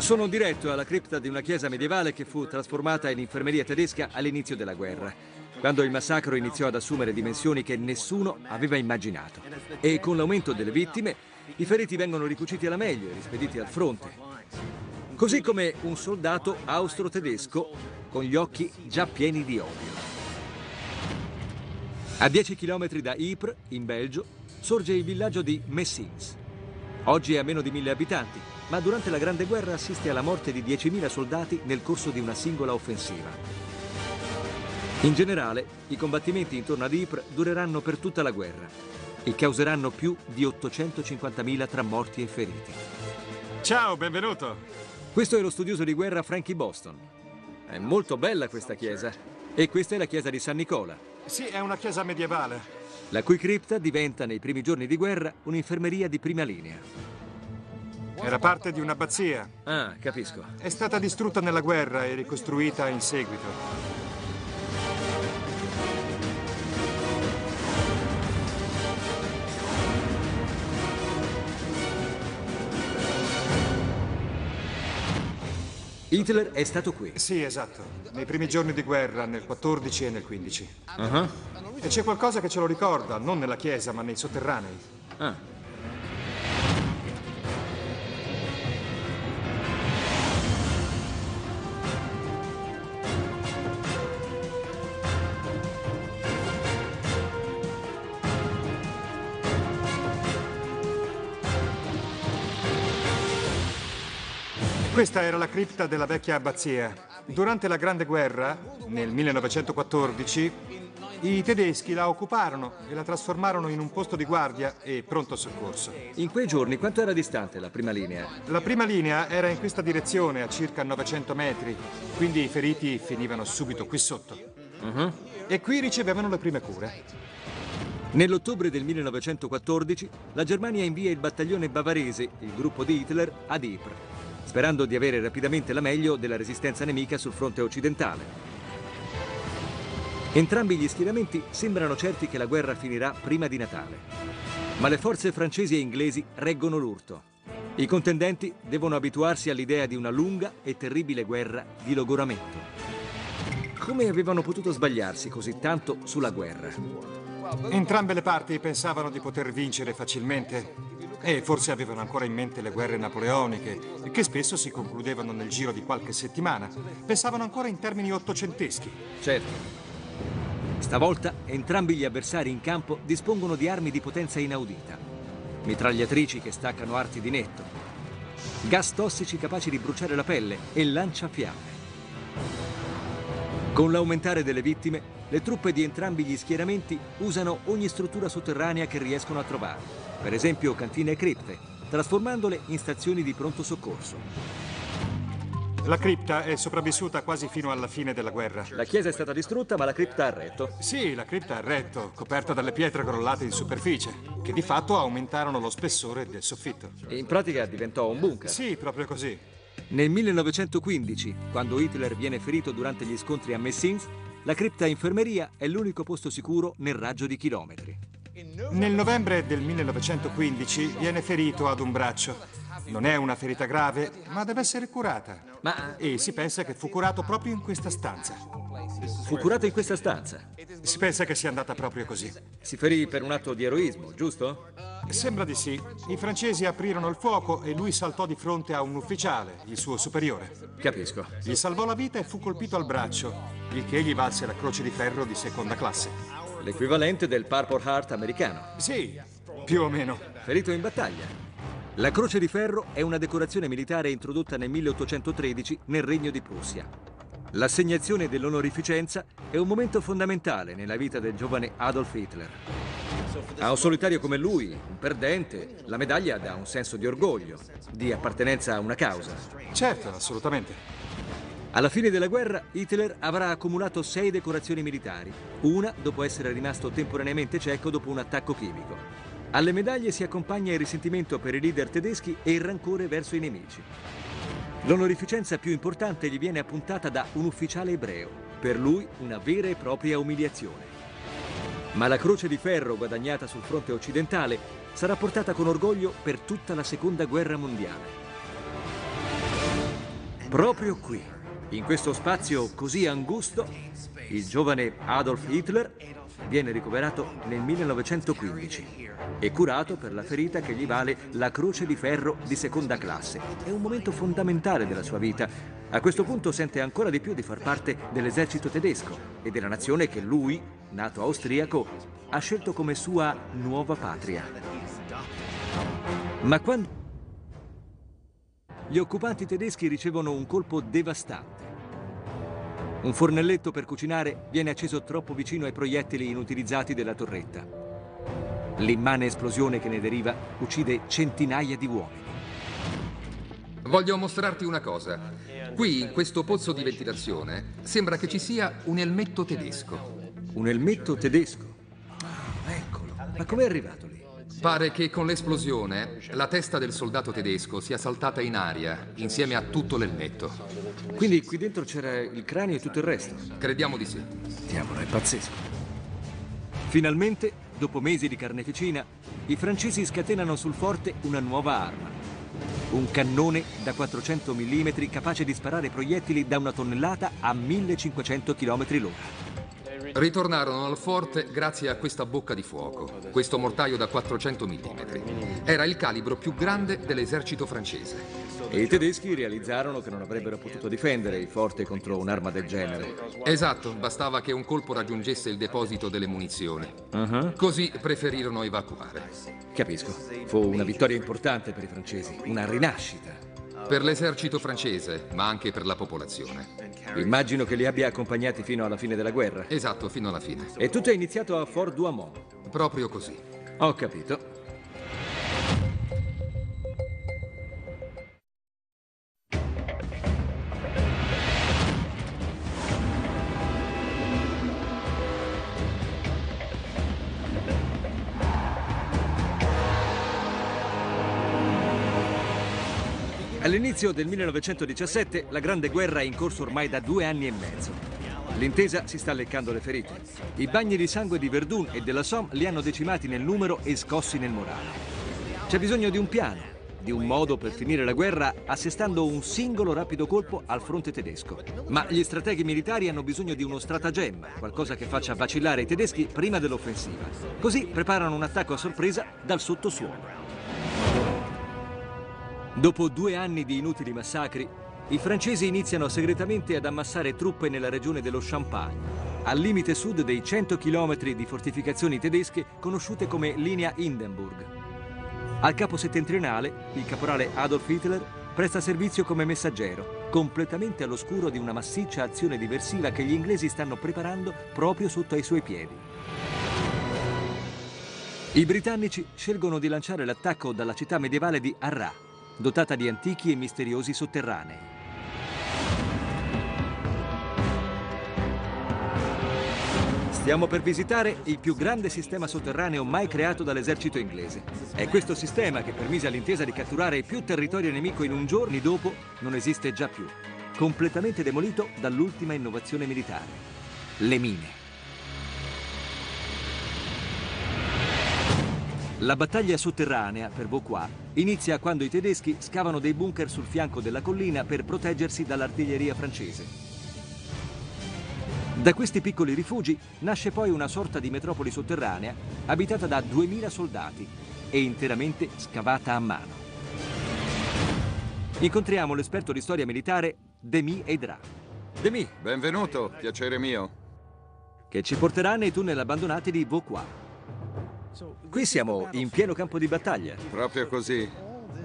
Sono diretto alla cripta di una chiesa medievale che fu trasformata in infermeria tedesca all'inizio della guerra, quando il massacro iniziò ad assumere dimensioni che nessuno aveva immaginato. E con l'aumento delle vittime, i feriti vengono ricuciti alla meglio e rispediti al fronte. Così come un soldato austro-tedesco con gli occhi già pieni di odio. A 10 km da Ypres, in Belgio, sorge il villaggio di Messins. Oggi è a meno di mille abitanti ma durante la Grande Guerra assiste alla morte di 10.000 soldati nel corso di una singola offensiva. In generale, i combattimenti intorno ad Ypres dureranno per tutta la guerra e causeranno più di 850.000 tra morti e feriti. Ciao, benvenuto. Questo è lo studioso di guerra Frankie Boston. È molto bella questa chiesa. E questa è la chiesa di San Nicola. Sì, è una chiesa medievale. La cui cripta diventa nei primi giorni di guerra un'infermeria di prima linea. Era parte di un'abbazia. Ah, capisco. È stata distrutta nella guerra e ricostruita in seguito. Hitler è stato qui. Sì, esatto. Nei primi giorni di guerra, nel 14 e nel 15. Uh-huh. E c'è qualcosa che ce lo ricorda, non nella chiesa, ma nei sotterranei. Ah. Questa era la cripta della vecchia abbazia. Durante la Grande Guerra, nel 1914, i tedeschi la occuparono e la trasformarono in un posto di guardia e pronto soccorso. In quei giorni quanto era distante la prima linea? La prima linea era in questa direzione, a circa 900 metri, quindi i feriti finivano subito qui sotto. Uh-huh. E qui ricevevano le prime cure. Nell'ottobre del 1914 la Germania invia il battaglione bavarese, il gruppo di Hitler, ad Ypres sperando di avere rapidamente la meglio della resistenza nemica sul fronte occidentale. Entrambi gli schieramenti sembrano certi che la guerra finirà prima di Natale, ma le forze francesi e inglesi reggono l'urto. I contendenti devono abituarsi all'idea di una lunga e terribile guerra di logoramento. Come avevano potuto sbagliarsi così tanto sulla guerra? Entrambe le parti pensavano di poter vincere facilmente e forse avevano ancora in mente le guerre napoleoniche, che spesso si concludevano nel giro di qualche settimana. Pensavano ancora in termini ottocenteschi. Certo. Stavolta entrambi gli avversari in campo dispongono di armi di potenza inaudita. Mitragliatrici che staccano arti di netto, gas tossici capaci di bruciare la pelle e lanciafiamme. Con l'aumentare delle vittime, le truppe di entrambi gli schieramenti usano ogni struttura sotterranea che riescono a trovare per esempio cantine e cripte, trasformandole in stazioni di pronto soccorso. La cripta è sopravvissuta quasi fino alla fine della guerra. La chiesa è stata distrutta, ma la cripta ha retto. Sì, la cripta ha retto, coperta dalle pietre crollate in superficie, che di fatto aumentarono lo spessore del soffitto. In pratica diventò un bunker. Sì, proprio così. Nel 1915, quando Hitler viene ferito durante gli scontri a Messins, la cripta infermeria è l'unico posto sicuro nel raggio di chilometri. Nel novembre del 1915 viene ferito ad un braccio. Non è una ferita grave, ma deve essere curata. Ma... E si pensa che fu curato proprio in questa stanza. Fu curato in questa stanza? Si pensa che sia andata proprio così. Si ferì per un atto di eroismo, giusto? Sembra di sì. I francesi aprirono il fuoco e lui saltò di fronte a un ufficiale, il suo superiore. Capisco. Gli salvò la vita e fu colpito al braccio, il che gli valse la croce di ferro di seconda classe l'equivalente del Purple Heart americano. Sì, più o meno. Ferito in battaglia. La Croce di Ferro è una decorazione militare introdotta nel 1813 nel Regno di Prussia. L'assegnazione dell'onorificenza è un momento fondamentale nella vita del giovane Adolf Hitler. A un solitario come lui, un perdente, la medaglia dà un senso di orgoglio, di appartenenza a una causa. Certo, assolutamente. Alla fine della guerra Hitler avrà accumulato sei decorazioni militari, una dopo essere rimasto temporaneamente cieco dopo un attacco chimico. Alle medaglie si accompagna il risentimento per i leader tedeschi e il rancore verso i nemici. L'onorificenza più importante gli viene appuntata da un ufficiale ebreo, per lui una vera e propria umiliazione. Ma la croce di ferro guadagnata sul fronte occidentale sarà portata con orgoglio per tutta la seconda guerra mondiale. Proprio qui, in questo spazio così angusto, il giovane Adolf Hitler viene ricoverato nel 1915 e curato per la ferita che gli vale la Croce di Ferro di seconda classe. È un momento fondamentale della sua vita. A questo punto sente ancora di più di far parte dell'esercito tedesco e della nazione che lui, nato austriaco, ha scelto come sua nuova patria. Ma quando gli occupanti tedeschi ricevono un colpo devastante. Un fornelletto per cucinare viene acceso troppo vicino ai proiettili inutilizzati della torretta. L'immane esplosione che ne deriva uccide centinaia di uomini. Voglio mostrarti una cosa. Qui, in questo pozzo di ventilazione, sembra che ci sia un elmetto tedesco. Un elmetto tedesco? Ah, eccolo. Ma com'è arrivato lì? Pare che con l'esplosione la testa del soldato tedesco sia saltata in aria insieme a tutto l'elmetto. Quindi qui dentro c'era il cranio e tutto il resto? Crediamo di sì. Diavolo, è pazzesco. Finalmente, dopo mesi di carneficina, i francesi scatenano sul forte una nuova arma. Un cannone da 400 mm capace di sparare proiettili da una tonnellata a 1500 km l'ora. Ritornarono al forte grazie a questa bocca di fuoco, questo mortaio da 400 mm. Era il calibro più grande dell'esercito francese. E i tedeschi realizzarono che non avrebbero potuto difendere il forte contro un'arma del genere. Esatto, bastava che un colpo raggiungesse il deposito delle munizioni. Uh-huh. Così preferirono evacuare. Capisco. Fu una vittoria importante per i francesi, una rinascita. Per l'esercito francese, ma anche per la popolazione. Immagino che li abbia accompagnati fino alla fine della guerra. Esatto, fino alla fine. E tutto è iniziato a Fort Douaumont. Proprio così. Ho capito. All'inizio del 1917 la Grande Guerra è in corso ormai da due anni e mezzo. L'intesa si sta leccando le ferite. I bagni di sangue di Verdun e della Somme li hanno decimati nel numero e scossi nel morale. C'è bisogno di un piano, di un modo per finire la guerra assestando un singolo rapido colpo al fronte tedesco. Ma gli strateghi militari hanno bisogno di uno stratagemma, qualcosa che faccia vacillare i tedeschi prima dell'offensiva. Così preparano un attacco a sorpresa dal sottosuolo. Dopo due anni di inutili massacri, i francesi iniziano segretamente ad ammassare truppe nella regione dello Champagne, al limite sud dei 100 km di fortificazioni tedesche conosciute come linea Hindenburg. Al capo settentrionale, il caporale Adolf Hitler presta servizio come messaggero, completamente all'oscuro di una massiccia azione diversiva che gli inglesi stanno preparando proprio sotto ai suoi piedi. I britannici scelgono di lanciare l'attacco dalla città medievale di Arras, dotata di antichi e misteriosi sotterranei. Stiamo per visitare il più grande sistema sotterraneo mai creato dall'esercito inglese. È questo sistema che permise all'intesa di catturare più territorio nemico in un giorno, dopo non esiste già più, completamente demolito dall'ultima innovazione militare, le mine. La battaglia sotterranea per Vauquois inizia quando i tedeschi scavano dei bunker sul fianco della collina per proteggersi dall'artiglieria francese. Da questi piccoli rifugi nasce poi una sorta di metropoli sotterranea abitata da 2000 soldati e interamente scavata a mano. Incontriamo l'esperto di storia militare Demi Eidra. Demi, Benvenuto, piacere mio. che ci porterà nei tunnel abbandonati di Vauquois. Qui siamo in pieno campo di battaglia. Proprio così.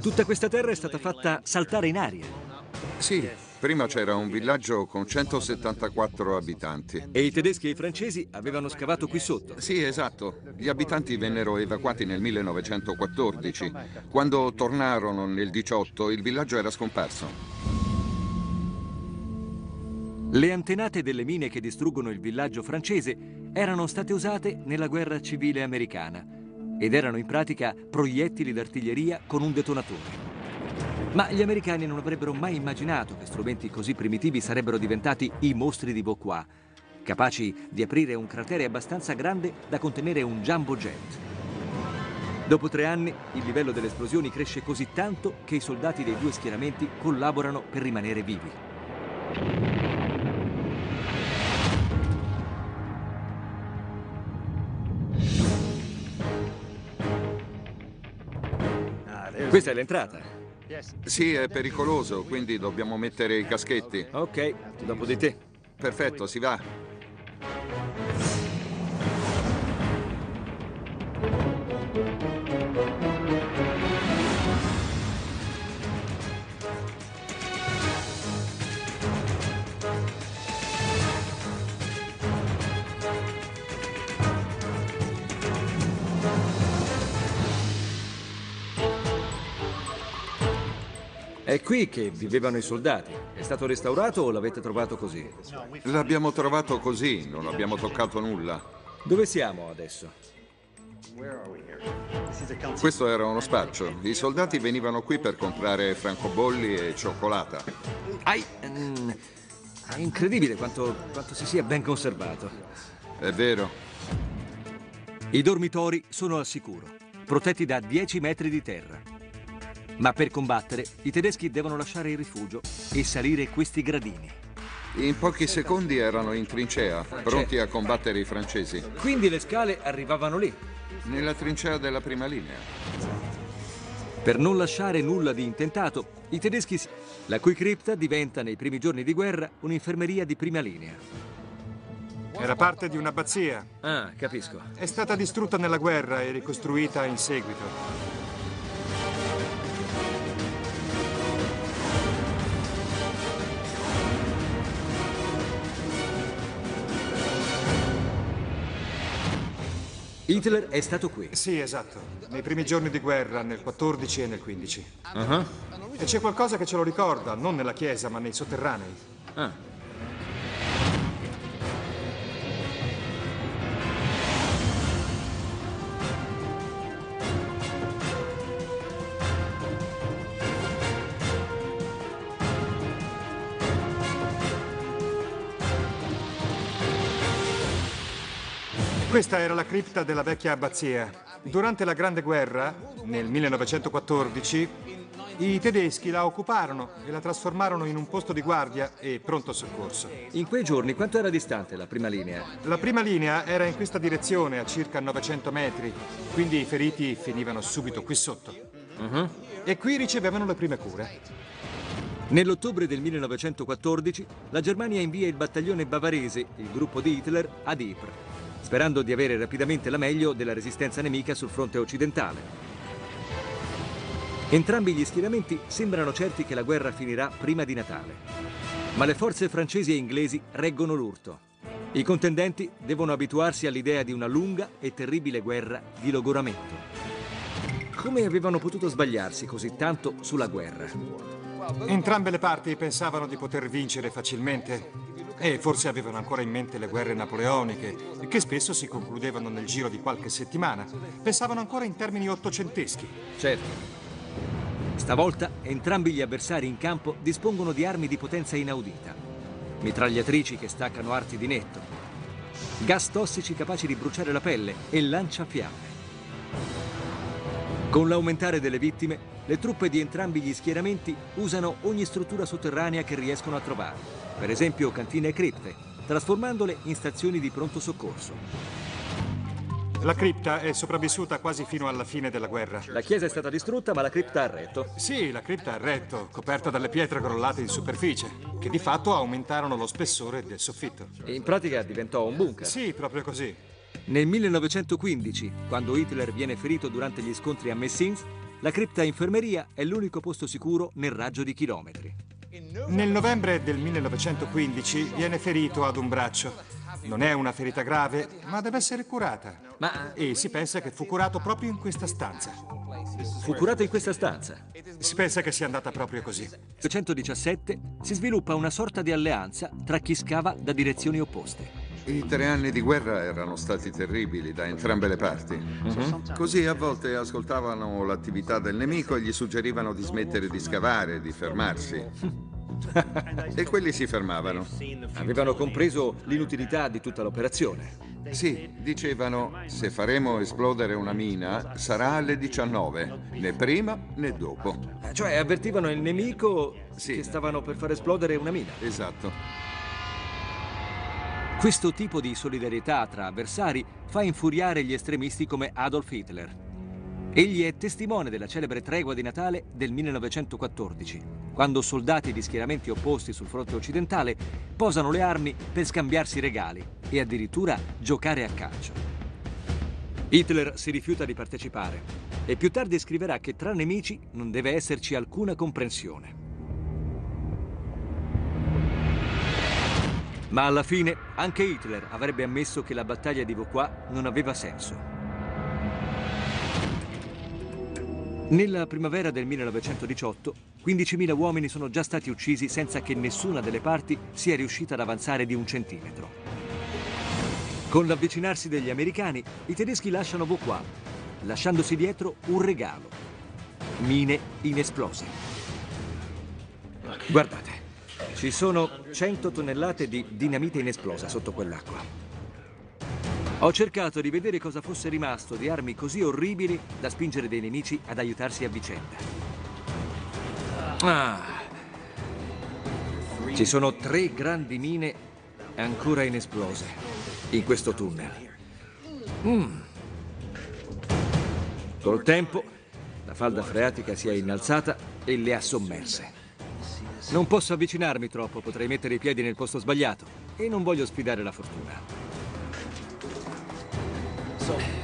Tutta questa terra è stata fatta saltare in aria Sì, prima c'era un villaggio con 174 abitanti. e i tedeschi e i francesi avevano scavato qui sotto. Sì, esatto. Gli abitanti vennero evacuati nel 1914. Quando tornarono nel 18 il villaggio era scomparso. Le antenate delle mine che distruggono il villaggio francese erano state usate nella guerra civile americana ed erano in pratica proiettili d'artiglieria con un detonatore. Ma gli americani non avrebbero mai immaginato che strumenti così primitivi sarebbero diventati i mostri di Vauquois, capaci di aprire un cratere abbastanza grande da contenere un jumbo jet. Dopo tre anni, il livello delle esplosioni cresce così tanto che i soldati dei due schieramenti collaborano per rimanere vivi. Questa è l'entrata. Sì, è pericoloso, quindi dobbiamo mettere i caschetti. Ok, dopo di te. Perfetto, si va. È qui che vivevano i soldati. È stato restaurato o l'avete trovato così? L'abbiamo trovato così, non abbiamo toccato nulla. Dove siamo adesso? Questo era uno spaccio. I soldati venivano qui per comprare francobolli e cioccolata. Ai, mm, è incredibile quanto, quanto si sia ben conservato. È vero. I dormitori sono al sicuro, protetti da 10 metri di terra. Ma per combattere, i tedeschi devono lasciare il rifugio e salire questi gradini. In pochi secondi erano in trincea, pronti a combattere i francesi. Quindi le scale arrivavano lì. Nella trincea della prima linea. Per non lasciare nulla di intentato, i tedeschi, si- la cui cripta diventa nei primi giorni di guerra un'infermeria di prima linea. Era parte di un'abbazia. Ah, capisco. È stata distrutta nella guerra e ricostruita in seguito. Hitler è stato qui. Sì, esatto. Nei primi giorni di guerra, nel 14 e nel 15. E c'è qualcosa che ce lo ricorda, non nella chiesa, ma nei sotterranei. Ah. Questa era la cripta della vecchia abbazia. Durante la Grande Guerra, nel 1914, I tedeschi la occuparono e la trasformarono in un posto di guardia e pronto soccorso. In quei giorni quanto era distante la prima linea? La prima linea era in questa direzione, a circa 900 metri, quindi i feriti finivano subito qui sotto. Uh-huh. E qui ricevevano le prime cure. Nell'ottobre del 1914 la Germania invia il battaglione bavarese, il gruppo di Hitler, ad Ypres, sperando di avere rapidamente la meglio della resistenza nemica sul fronte occidentale. Entrambi gli schieramenti sembrano certi che la guerra finirà prima di Natale. Ma le forze francesi e inglesi reggono l'urto. I contendenti devono abituarsi all'idea di una lunga e terribile guerra di logoramento. Come avevano potuto sbagliarsi così tanto sulla guerra? Entrambe le parti pensavano di poter vincere facilmente e forse avevano ancora in mente le guerre napoleoniche, che spesso si concludevano nel giro di qualche settimana. Pensavano ancora in termini ottocenteschi. Certo. Stavolta entrambi gli avversari in campo dispongono di armi di potenza inaudita. Mitragliatrici che staccano arti di netto, gas tossici capaci di bruciare la pelle e lanciafiamme. Con l'aumentare delle vittime, le truppe di entrambi gli schieramenti usano ogni struttura sotterranea che riescono a trovare, per esempio cantine e cripte, trasformandole in stazioni di pronto soccorso. La cripta è sopravvissuta quasi fino alla fine della guerra. La chiesa è stata distrutta, ma la cripta ha retto. Sì, la cripta ha retto, coperta dalle pietre crollate in superficie, che di fatto aumentarono lo spessore del soffitto. In pratica diventò un bunker. Sì, proprio così. Nel 1915, quando Hitler viene ferito durante gli scontri a Messins, la cripta infermeria è l'unico posto sicuro nel raggio di chilometri. Nel novembre del 1915 viene ferito ad un braccio non è una ferita grave, ma deve essere curata. Ma... E si pensa che fu curato proprio in questa stanza. Fu curato in questa stanza? Si pensa che sia andata proprio così. Nel 1917 si sviluppa una sorta di alleanza tra chi scava da direzioni opposte. I tre anni di guerra erano stati terribili da entrambe le parti. Uh-huh. Così a volte ascoltavano l'attività del nemico e gli suggerivano di smettere di scavare, di fermarsi. e quelli si fermavano. Avevano compreso l'inutilità di tutta l'operazione. Sì, dicevano, se faremo esplodere una mina sarà alle 19, né prima né dopo. Cioè avvertivano il nemico sì. che stavano per far esplodere una mina. Esatto. Questo tipo di solidarietà tra avversari fa infuriare gli estremisti come Adolf Hitler. Egli è testimone della celebre tregua di Natale del 1914, quando soldati di schieramenti opposti sul fronte occidentale posano le armi per scambiarsi regali e addirittura giocare a calcio. Hitler si rifiuta di partecipare e più tardi scriverà che tra nemici non deve esserci alcuna comprensione. Ma alla fine anche Hitler avrebbe ammesso che la battaglia di Vauquois non aveva senso. Nella primavera del 1918, 15.000 uomini sono già stati uccisi senza che nessuna delle parti sia riuscita ad avanzare di un centimetro. Con l'avvicinarsi degli americani, i tedeschi lasciano Vauquois, lasciandosi dietro un regalo. Mine inesplose. Guardate, ci sono 100 tonnellate di dinamite inesplosa sotto quell'acqua. Ho cercato di vedere cosa fosse rimasto di armi così orribili da spingere dei nemici ad aiutarsi a vicenda. Ah. Ci sono tre grandi mine ancora inesplose in questo tunnel. Mm. Col tempo la falda freatica si è innalzata e le ha sommerse. Non posso avvicinarmi troppo, potrei mettere i piedi nel posto sbagliato e non voglio sfidare la fortuna.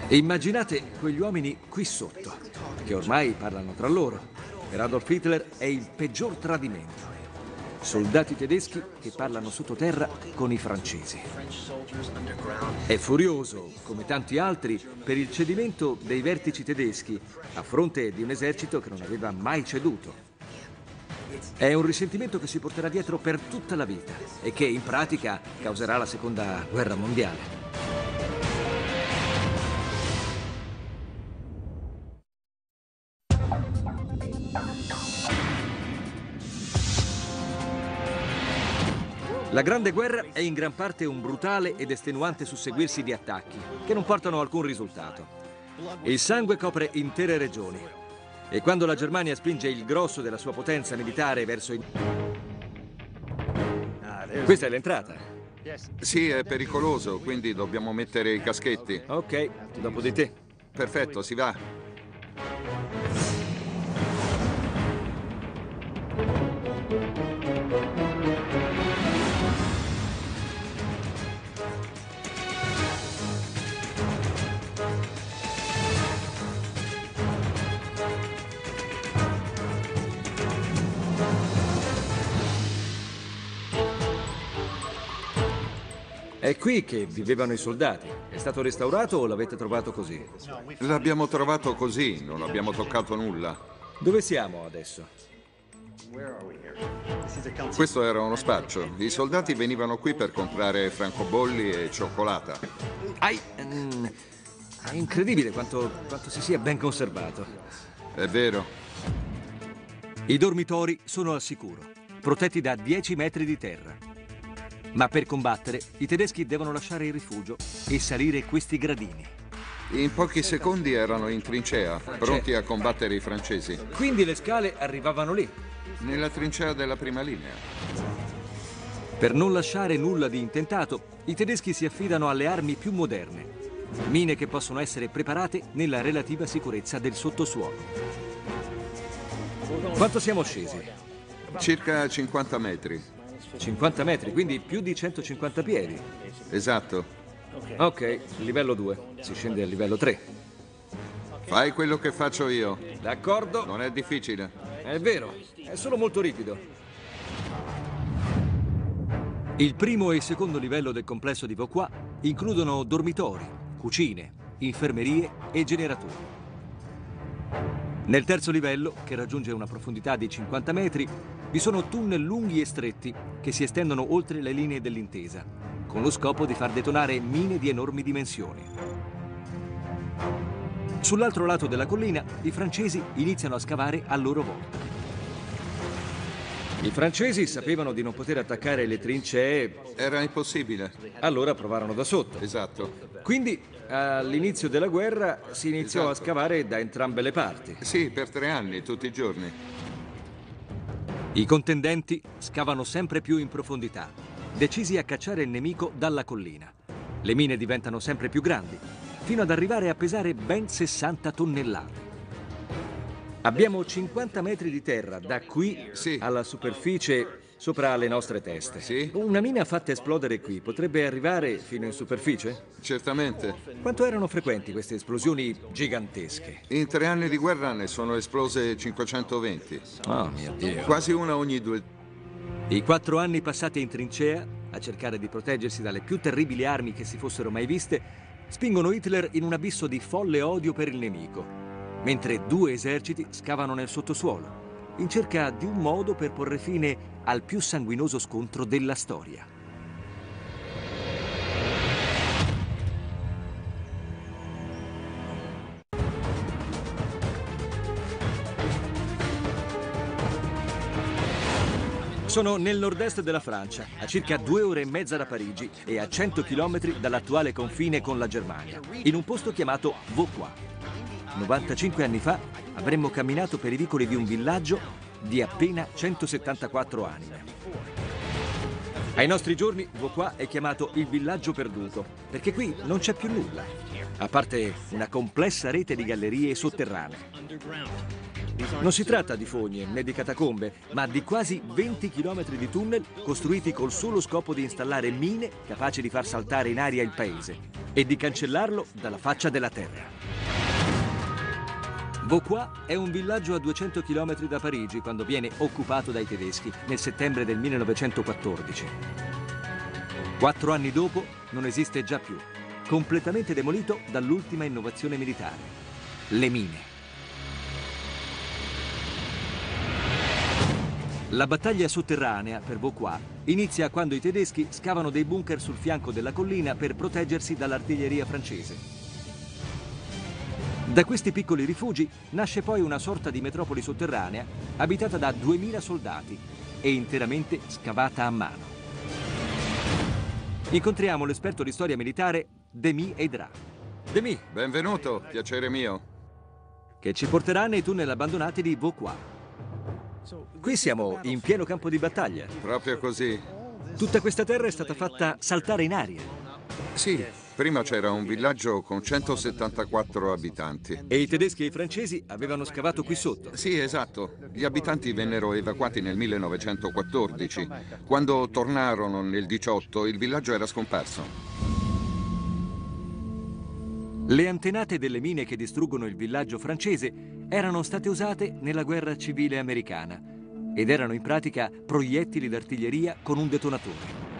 Immaginate quegli uomini qui sotto, che ormai parlano tra loro. Per Adolf Hitler è il peggior tradimento. Soldati tedeschi che parlano sottoterra con i francesi. È furioso, come tanti altri, per il cedimento dei vertici tedeschi a fronte di un esercito che non aveva mai ceduto. È un risentimento che si porterà dietro per tutta la vita e che in pratica causerà la seconda guerra mondiale. La Grande Guerra è in gran parte un brutale ed estenuante susseguirsi di attacchi che non portano alcun risultato. Il sangue copre intere regioni. E quando la Germania spinge il grosso della sua potenza militare verso il... Questa è l'entrata. Sì, è pericoloso, quindi dobbiamo mettere i caschetti. Ok, dopo di te. Perfetto, si va. È qui che vivevano i soldati. È stato restaurato o l'avete trovato così? L'abbiamo trovato così, non abbiamo toccato nulla. Dove siamo adesso? Questo era uno spaccio. I soldati venivano qui per comprare francobolli e cioccolata. Ai, mm, è incredibile quanto, quanto si sia ben conservato. È vero. I dormitori sono al sicuro, protetti da 10 metri di terra. Ma per combattere, i tedeschi devono lasciare il rifugio e salire questi gradini. In pochi secondi erano in trincea, pronti a combattere i francesi. Quindi le scale arrivavano lì. Nella trincea della prima linea. Per non lasciare nulla di intentato, i tedeschi si affidano alle armi più moderne. Mine che possono essere preparate nella relativa sicurezza del sottosuolo. Quanto siamo scesi? Circa 50 metri. 50 metri, quindi più di 150 piedi. Esatto. Ok, livello 2. Si scende al livello 3. Fai quello che faccio io. D'accordo? Non è difficile. È vero, è solo molto ripido. Il primo e il secondo livello del complesso di Vauquois includono dormitori, cucine, infermerie e generatori. Nel terzo livello, che raggiunge una profondità di 50 metri, vi sono tunnel lunghi e stretti che si estendono oltre le linee dell'intesa, con lo scopo di far detonare mine di enormi dimensioni. Sull'altro lato della collina, i francesi iniziano a scavare a loro volta. I francesi sapevano di non poter attaccare le trincee. Era impossibile. Allora provarono da sotto. Esatto. Quindi all'inizio della guerra si iniziò esatto. a scavare da entrambe le parti. Sì, per tre anni, tutti i giorni. I contendenti scavano sempre più in profondità, decisi a cacciare il nemico dalla collina. Le mine diventano sempre più grandi, fino ad arrivare a pesare ben 60 tonnellate. Abbiamo 50 metri di terra da qui alla superficie sopra le nostre teste. Sì? Una mina fatta esplodere qui potrebbe arrivare fino in superficie? Certamente. Quanto erano frequenti queste esplosioni gigantesche? In tre anni di guerra ne sono esplose 520. Oh mio Dio. Quasi una ogni due. I quattro anni passati in trincea, a cercare di proteggersi dalle più terribili armi che si fossero mai viste, spingono Hitler in un abisso di folle odio per il nemico, mentre due eserciti scavano nel sottosuolo in cerca di un modo per porre fine al più sanguinoso scontro della storia. Sono nel nord-est della Francia, a circa due ore e mezza da Parigi e a 100 km dall'attuale confine con la Germania, in un posto chiamato Vauquois. 95 anni fa avremmo camminato per i vicoli di un villaggio di appena 174 anime. Ai nostri giorni Vauquois è chiamato il villaggio perduto, perché qui non c'è più nulla, a parte una complessa rete di gallerie sotterranee. Non si tratta di fogne né di catacombe, ma di quasi 20 km di tunnel costruiti col solo scopo di installare mine capaci di far saltare in aria il paese e di cancellarlo dalla faccia della terra. Vauquois è un villaggio a 200 km da Parigi quando viene occupato dai tedeschi nel settembre del 1914. Quattro anni dopo non esiste già più, completamente demolito dall'ultima innovazione militare, le mine. La battaglia sotterranea per Vauquois inizia quando i tedeschi scavano dei bunker sul fianco della collina per proteggersi dall'artiglieria francese. Da questi piccoli rifugi nasce poi una sorta di metropoli sotterranea abitata da 2000 soldati e interamente scavata a mano. Incontriamo l'esperto di storia militare Demi Eidra. Demi. Benvenuto, piacere mio. che ci porterà nei tunnel abbandonati di Vauquois. Qui siamo in pieno campo di battaglia. Proprio così. Tutta questa terra è stata fatta saltare in aria. Sì, prima c'era un villaggio con 174 abitanti. E i tedeschi e i francesi avevano scavato qui sotto. Sì, esatto. Gli abitanti vennero evacuati nel 1914. Quando tornarono nel 18 il villaggio era scomparso. Le antenate delle mine che distruggono il villaggio francese erano state usate nella guerra civile americana ed erano in pratica proiettili d'artiglieria con un detonatore.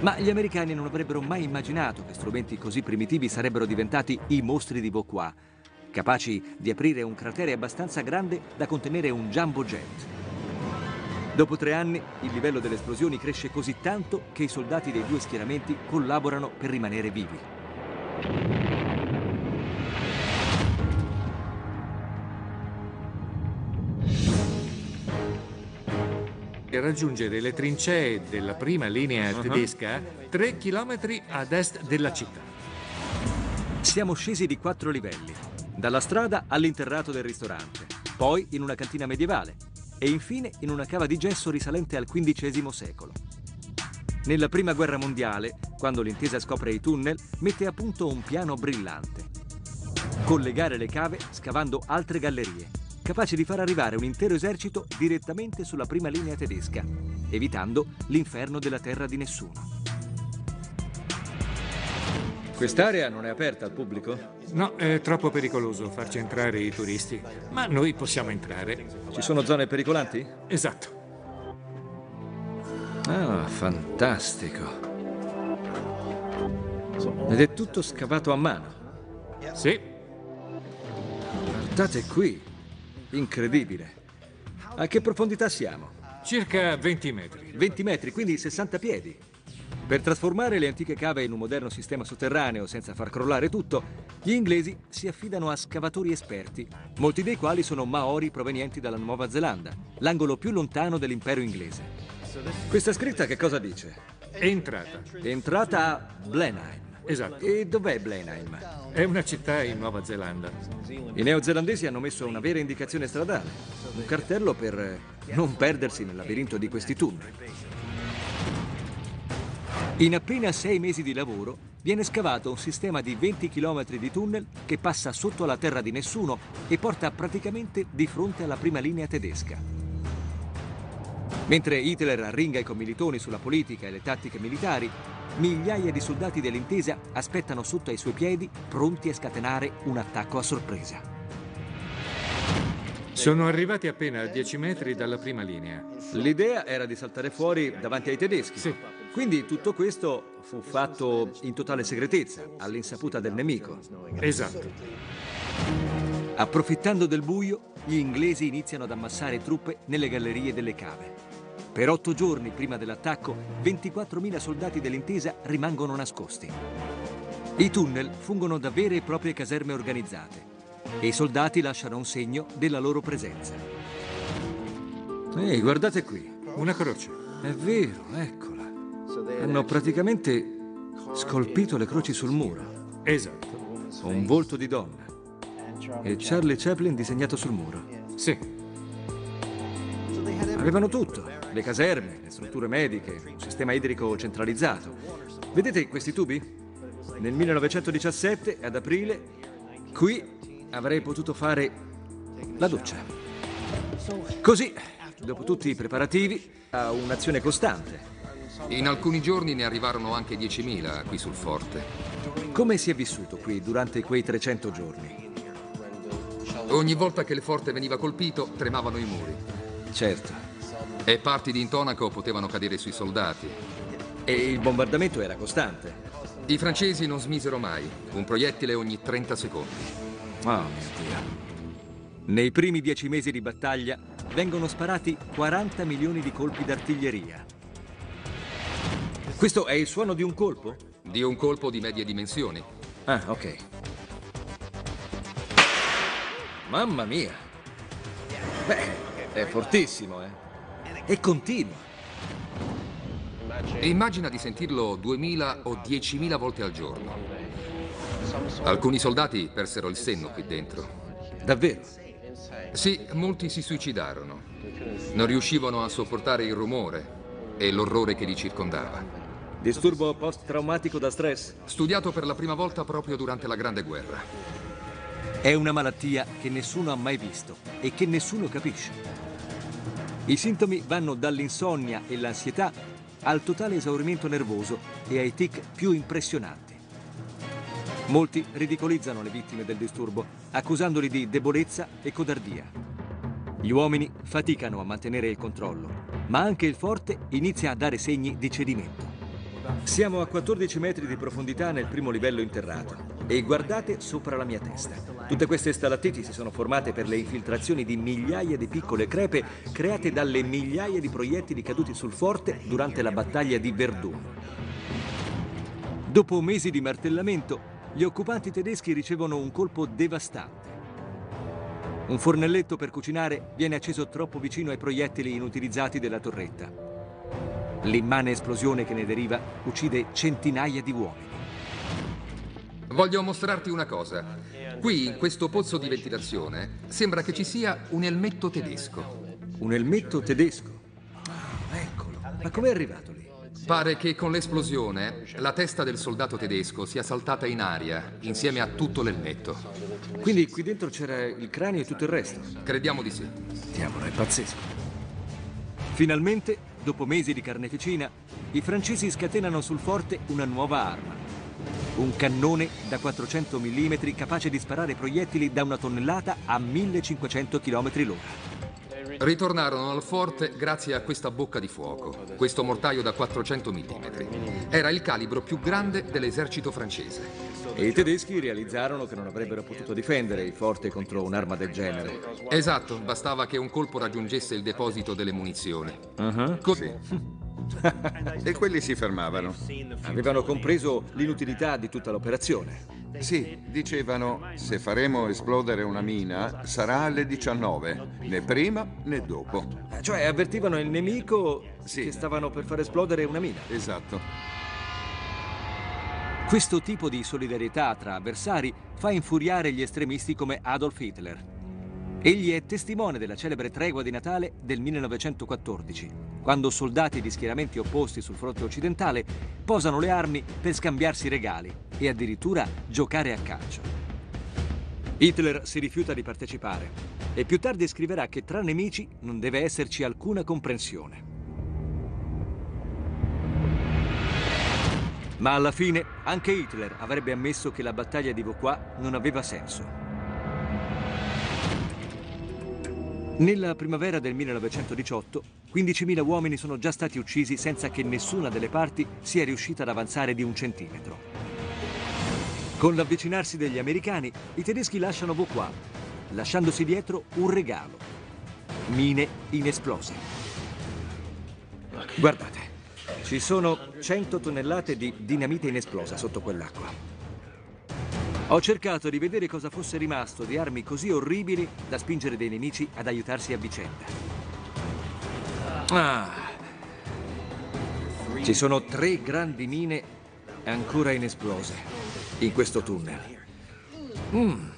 Ma gli americani non avrebbero mai immaginato che strumenti così primitivi sarebbero diventati i mostri di Vauquois, capaci di aprire un cratere abbastanza grande da contenere un jumbo jet. Dopo tre anni il livello delle esplosioni cresce così tanto che i soldati dei due schieramenti collaborano per rimanere vivi. Raggiungere le trincee della prima linea uh-huh. tedesca 3 km ad est della città. Siamo scesi di quattro livelli, dalla strada all'interrato del ristorante, poi in una cantina medievale e infine in una cava di gesso risalente al XV secolo. Nella Prima Guerra Mondiale, quando l'intesa scopre i tunnel, mette a punto un piano brillante. Collegare le cave scavando altre gallerie capace di far arrivare un intero esercito direttamente sulla prima linea tedesca, evitando l'inferno della terra di nessuno. Quest'area non è aperta al pubblico? No, è troppo pericoloso farci entrare i turisti, ma noi possiamo entrare. Ci sono zone pericolanti? Esatto. Ah, fantastico. Ed è tutto scavato a mano? Sì. Guardate qui. Incredibile. A che profondità siamo? Circa 20 metri. 20 metri, quindi 60 piedi. Per trasformare le antiche cave in un moderno sistema sotterraneo senza far crollare tutto, gli inglesi si affidano a scavatori esperti, molti dei quali sono maori provenienti dalla Nuova Zelanda, l'angolo più lontano dell'impero inglese. Questa scritta che cosa dice? Entrata. Entrata a Blenheim. Esatto. E dov'è Blenheim? È una città in Nuova Zelanda. I neozelandesi hanno messo una vera indicazione stradale, un cartello per non perdersi nel labirinto di questi tunnel. In appena sei mesi di lavoro viene scavato un sistema di 20 km di tunnel che passa sotto la terra di nessuno e porta praticamente di fronte alla prima linea tedesca. Mentre Hitler arringa i commilitoni sulla politica e le tattiche militari, migliaia di soldati dell'intesa aspettano sotto ai suoi piedi, pronti a scatenare un attacco a sorpresa. Sono arrivati appena a 10 metri dalla prima linea. L'idea era di saltare fuori davanti ai tedeschi. Sì. Quindi tutto questo fu fatto in totale segretezza, all'insaputa del nemico. Esatto. Approfittando del buio, gli inglesi iniziano ad ammassare truppe nelle gallerie delle cave. Per otto giorni prima dell'attacco, 24.000 soldati dell'intesa rimangono nascosti. I tunnel fungono da vere e proprie caserme organizzate e i soldati lasciano un segno della loro presenza. Ehi, guardate qui. Una croce. È vero, eccola. Hanno praticamente scolpito le croci sul muro. Esatto. Un volto di donna. E Charlie Chaplin disegnato sul muro. Sì. Avevano tutto le caserme, le strutture mediche, un sistema idrico centralizzato. Vedete questi tubi? Nel 1917, ad aprile, qui avrei potuto fare la doccia. Così, dopo tutti i preparativi, a un'azione costante. In alcuni giorni ne arrivarono anche 10.000 qui sul forte. Come si è vissuto qui durante quei 300 giorni? Ogni volta che il forte veniva colpito, tremavano i muri. Certo. E parti di intonaco potevano cadere sui soldati. E il bombardamento era costante. I francesi non smisero mai, un proiettile ogni 30 secondi. Oh mio Dio. Nei primi dieci mesi di battaglia vengono sparati 40 milioni di colpi d'artiglieria. Questo è il suono di un colpo? Di un colpo di medie dimensioni. Ah, ok. Mamma mia. Beh, è fortissimo, eh e continua. immagina di sentirlo 2000 o 10.000 volte al giorno. Alcuni soldati persero il senno qui dentro. Davvero? Sì, molti si suicidarono. Non riuscivano a sopportare il rumore e l'orrore che li circondava. Disturbo post-traumatico da stress? Studiato per la prima volta proprio durante la Grande Guerra. È una malattia che nessuno ha mai visto e che nessuno capisce. I sintomi vanno dall'insonnia e l'ansietà al totale esaurimento nervoso e ai tic più impressionanti. Molti ridicolizzano le vittime del disturbo, accusandoli di debolezza e codardia. Gli uomini faticano a mantenere il controllo, ma anche il forte inizia a dare segni di cedimento. Siamo a 14 metri di profondità nel primo livello interrato e guardate sopra la mia testa. Tutte queste stalattiti si sono formate per le infiltrazioni di migliaia di piccole crepe create dalle migliaia di proiettili caduti sul forte durante la battaglia di Verdun. Dopo mesi di martellamento, gli occupanti tedeschi ricevono un colpo devastante. Un fornelletto per cucinare viene acceso troppo vicino ai proiettili inutilizzati della torretta. L'immane esplosione che ne deriva uccide centinaia di uomini. Voglio mostrarti una cosa. Qui, in questo pozzo di ventilazione, sembra che ci sia un elmetto tedesco. Un elmetto tedesco? Ah, eccolo. Ma com'è arrivato lì? Pare che con l'esplosione la testa del soldato tedesco sia saltata in aria insieme a tutto l'elmetto. Quindi qui dentro c'era il cranio e tutto il resto? Crediamo di sì. Diavolo, è pazzesco. Finalmente, dopo mesi di carneficina, i francesi scatenano sul forte una nuova arma. Un cannone da 400 mm capace di sparare proiettili da una tonnellata a 1500 km l'ora. Ritornarono al forte grazie a questa bocca di fuoco, questo mortaio da 400 mm. Era il calibro più grande dell'esercito francese. E i tedeschi realizzarono che non avrebbero potuto difendere il forte contro un'arma del genere. Esatto, bastava che un colpo raggiungesse il deposito delle munizioni. Uh-huh. Così. e quelli si fermavano. Avevano compreso l'inutilità di tutta l'operazione. Sì, dicevano, se faremo esplodere una mina sarà alle 19, né prima né dopo. Cioè avvertivano il nemico sì. che stavano per far esplodere una mina. Esatto. Questo tipo di solidarietà tra avversari fa infuriare gli estremisti come Adolf Hitler. Egli è testimone della celebre tregua di Natale del 1914, quando soldati di schieramenti opposti sul fronte occidentale posano le armi per scambiarsi regali e addirittura giocare a calcio. Hitler si rifiuta di partecipare e più tardi scriverà che tra nemici non deve esserci alcuna comprensione. Ma alla fine anche Hitler avrebbe ammesso che la battaglia di Vauquois non aveva senso. Nella primavera del 1918, 15.000 uomini sono già stati uccisi senza che nessuna delle parti sia riuscita ad avanzare di un centimetro. Con l'avvicinarsi degli americani, i tedeschi lasciano Vauquois, lasciandosi dietro un regalo. Mine inesplose. Guardate, ci sono 100 tonnellate di dinamite inesplosa sotto quell'acqua. Ho cercato di vedere cosa fosse rimasto di armi così orribili da spingere dei nemici ad aiutarsi a vicenda. Ah. Ci sono tre grandi mine ancora inesplose in questo tunnel. Mm.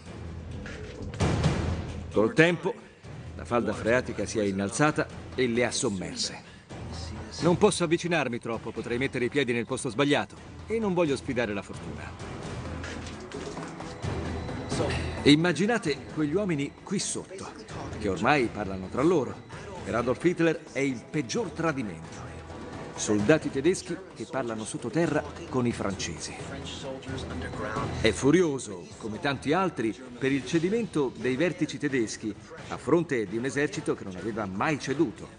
Col tempo la falda freatica si è innalzata e le ha sommerse. Non posso avvicinarmi troppo, potrei mettere i piedi nel posto sbagliato e non voglio sfidare la fortuna. Immaginate quegli uomini qui sotto, che ormai parlano tra loro. Per Adolf Hitler è il peggior tradimento. Soldati tedeschi che parlano sottoterra con i francesi. È furioso, come tanti altri, per il cedimento dei vertici tedeschi a fronte di un esercito che non aveva mai ceduto.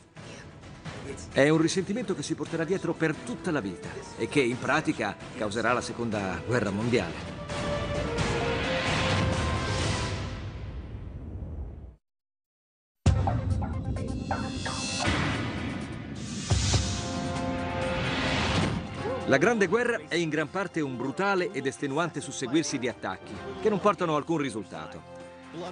È un risentimento che si porterà dietro per tutta la vita e che in pratica causerà la seconda guerra mondiale. La Grande Guerra è in gran parte un brutale ed estenuante susseguirsi di attacchi che non portano alcun risultato.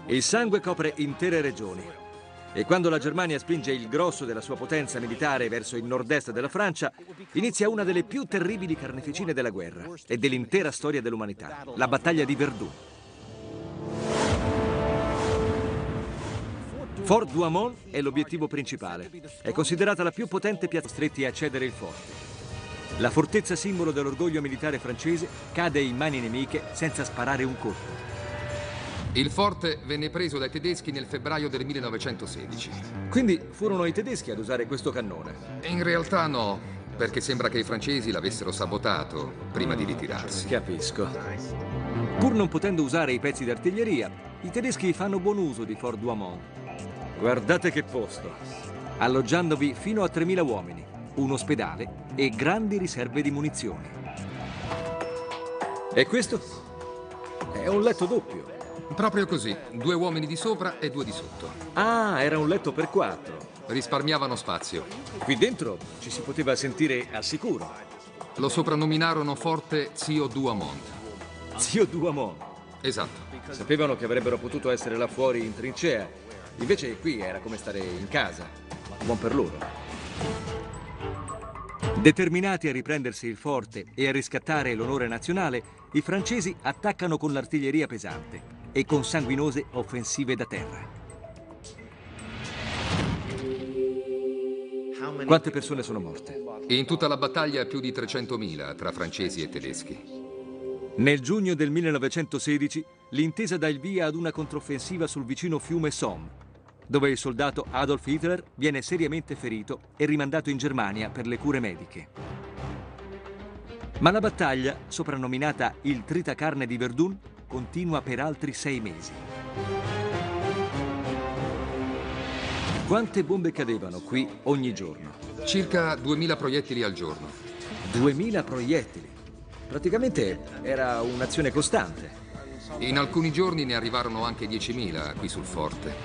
Il sangue copre intere regioni e quando la Germania spinge il grosso della sua potenza militare verso il nord-est della Francia, inizia una delle più terribili carneficine della guerra e dell'intera storia dell'umanità, la battaglia di Verdun. Fort Douaumont è l'obiettivo principale. È considerata la più potente piazza stretti a cedere il forte. La fortezza simbolo dell'orgoglio militare francese cade in mani nemiche senza sparare un colpo. Il forte venne preso dai tedeschi nel febbraio del 1916. Quindi furono i tedeschi ad usare questo cannone. In realtà no, perché sembra che i francesi l'avessero sabotato prima di ritirarsi. Capisco. Pur non potendo usare i pezzi d'artiglieria, i tedeschi fanno buon uso di Fort Douaumont. Guardate che posto! Alloggiandovi fino a 3.000 uomini, un ospedale e grandi riserve di munizioni. E questo? È un letto doppio. Proprio così, due uomini di sopra e due di sotto. Ah, era un letto per quattro. Risparmiavano spazio. Qui dentro ci si poteva sentire al sicuro. Lo soprannominarono forte Zio Douaumont. Zio Douaumont. Esatto. Sapevano che avrebbero potuto essere là fuori in trincea. Invece qui era come stare in casa. Buon per loro. Determinati a riprendersi il forte e a riscattare l'onore nazionale, i francesi attaccano con l'artiglieria pesante e con sanguinose offensive da terra. Quante persone sono morte? In tutta la battaglia più di 300.000 tra francesi e tedeschi. Nel giugno del 1916 l'intesa dà il via ad una controffensiva sul vicino fiume Somme, dove il soldato Adolf Hitler viene seriamente ferito e rimandato in Germania per le cure mediche. Ma la battaglia, soprannominata il Tritacarne di Verdun, continua per altri sei mesi. Quante bombe cadevano qui ogni giorno? Circa 2000 proiettili al giorno. 2000 proiettili. Praticamente era un'azione costante. In alcuni giorni ne arrivarono anche 10.000 qui sul forte.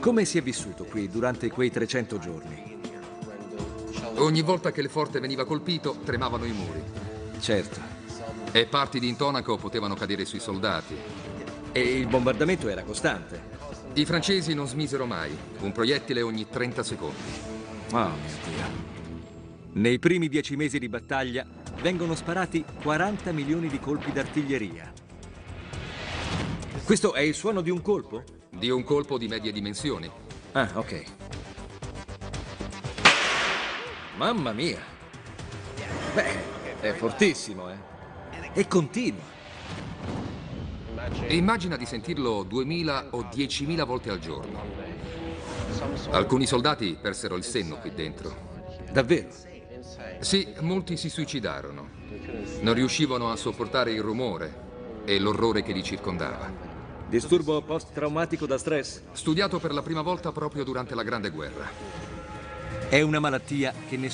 Come si è vissuto qui durante quei 300 giorni? Ogni volta che il forte veniva colpito, tremavano i muri. Certo. E parti di intonaco potevano cadere sui soldati. E il bombardamento era costante. I francesi non smisero mai, un proiettile ogni 30 secondi. Oh mio Dio. Nei primi dieci mesi di battaglia vengono sparati 40 milioni di colpi d'artiglieria. Questo è il suono di un colpo? Di un colpo di medie dimensioni. Ah, ok. Mamma mia. Beh, è fortissimo, eh e continua. Immagina di sentirlo 2000 o 10.000 volte al giorno. Alcuni soldati persero il senno qui dentro. Davvero? Sì, molti si suicidarono. Non riuscivano a sopportare il rumore e l'orrore che li circondava. Disturbo post-traumatico da stress? Studiato per la prima volta proprio durante la Grande Guerra. È una malattia che nessuno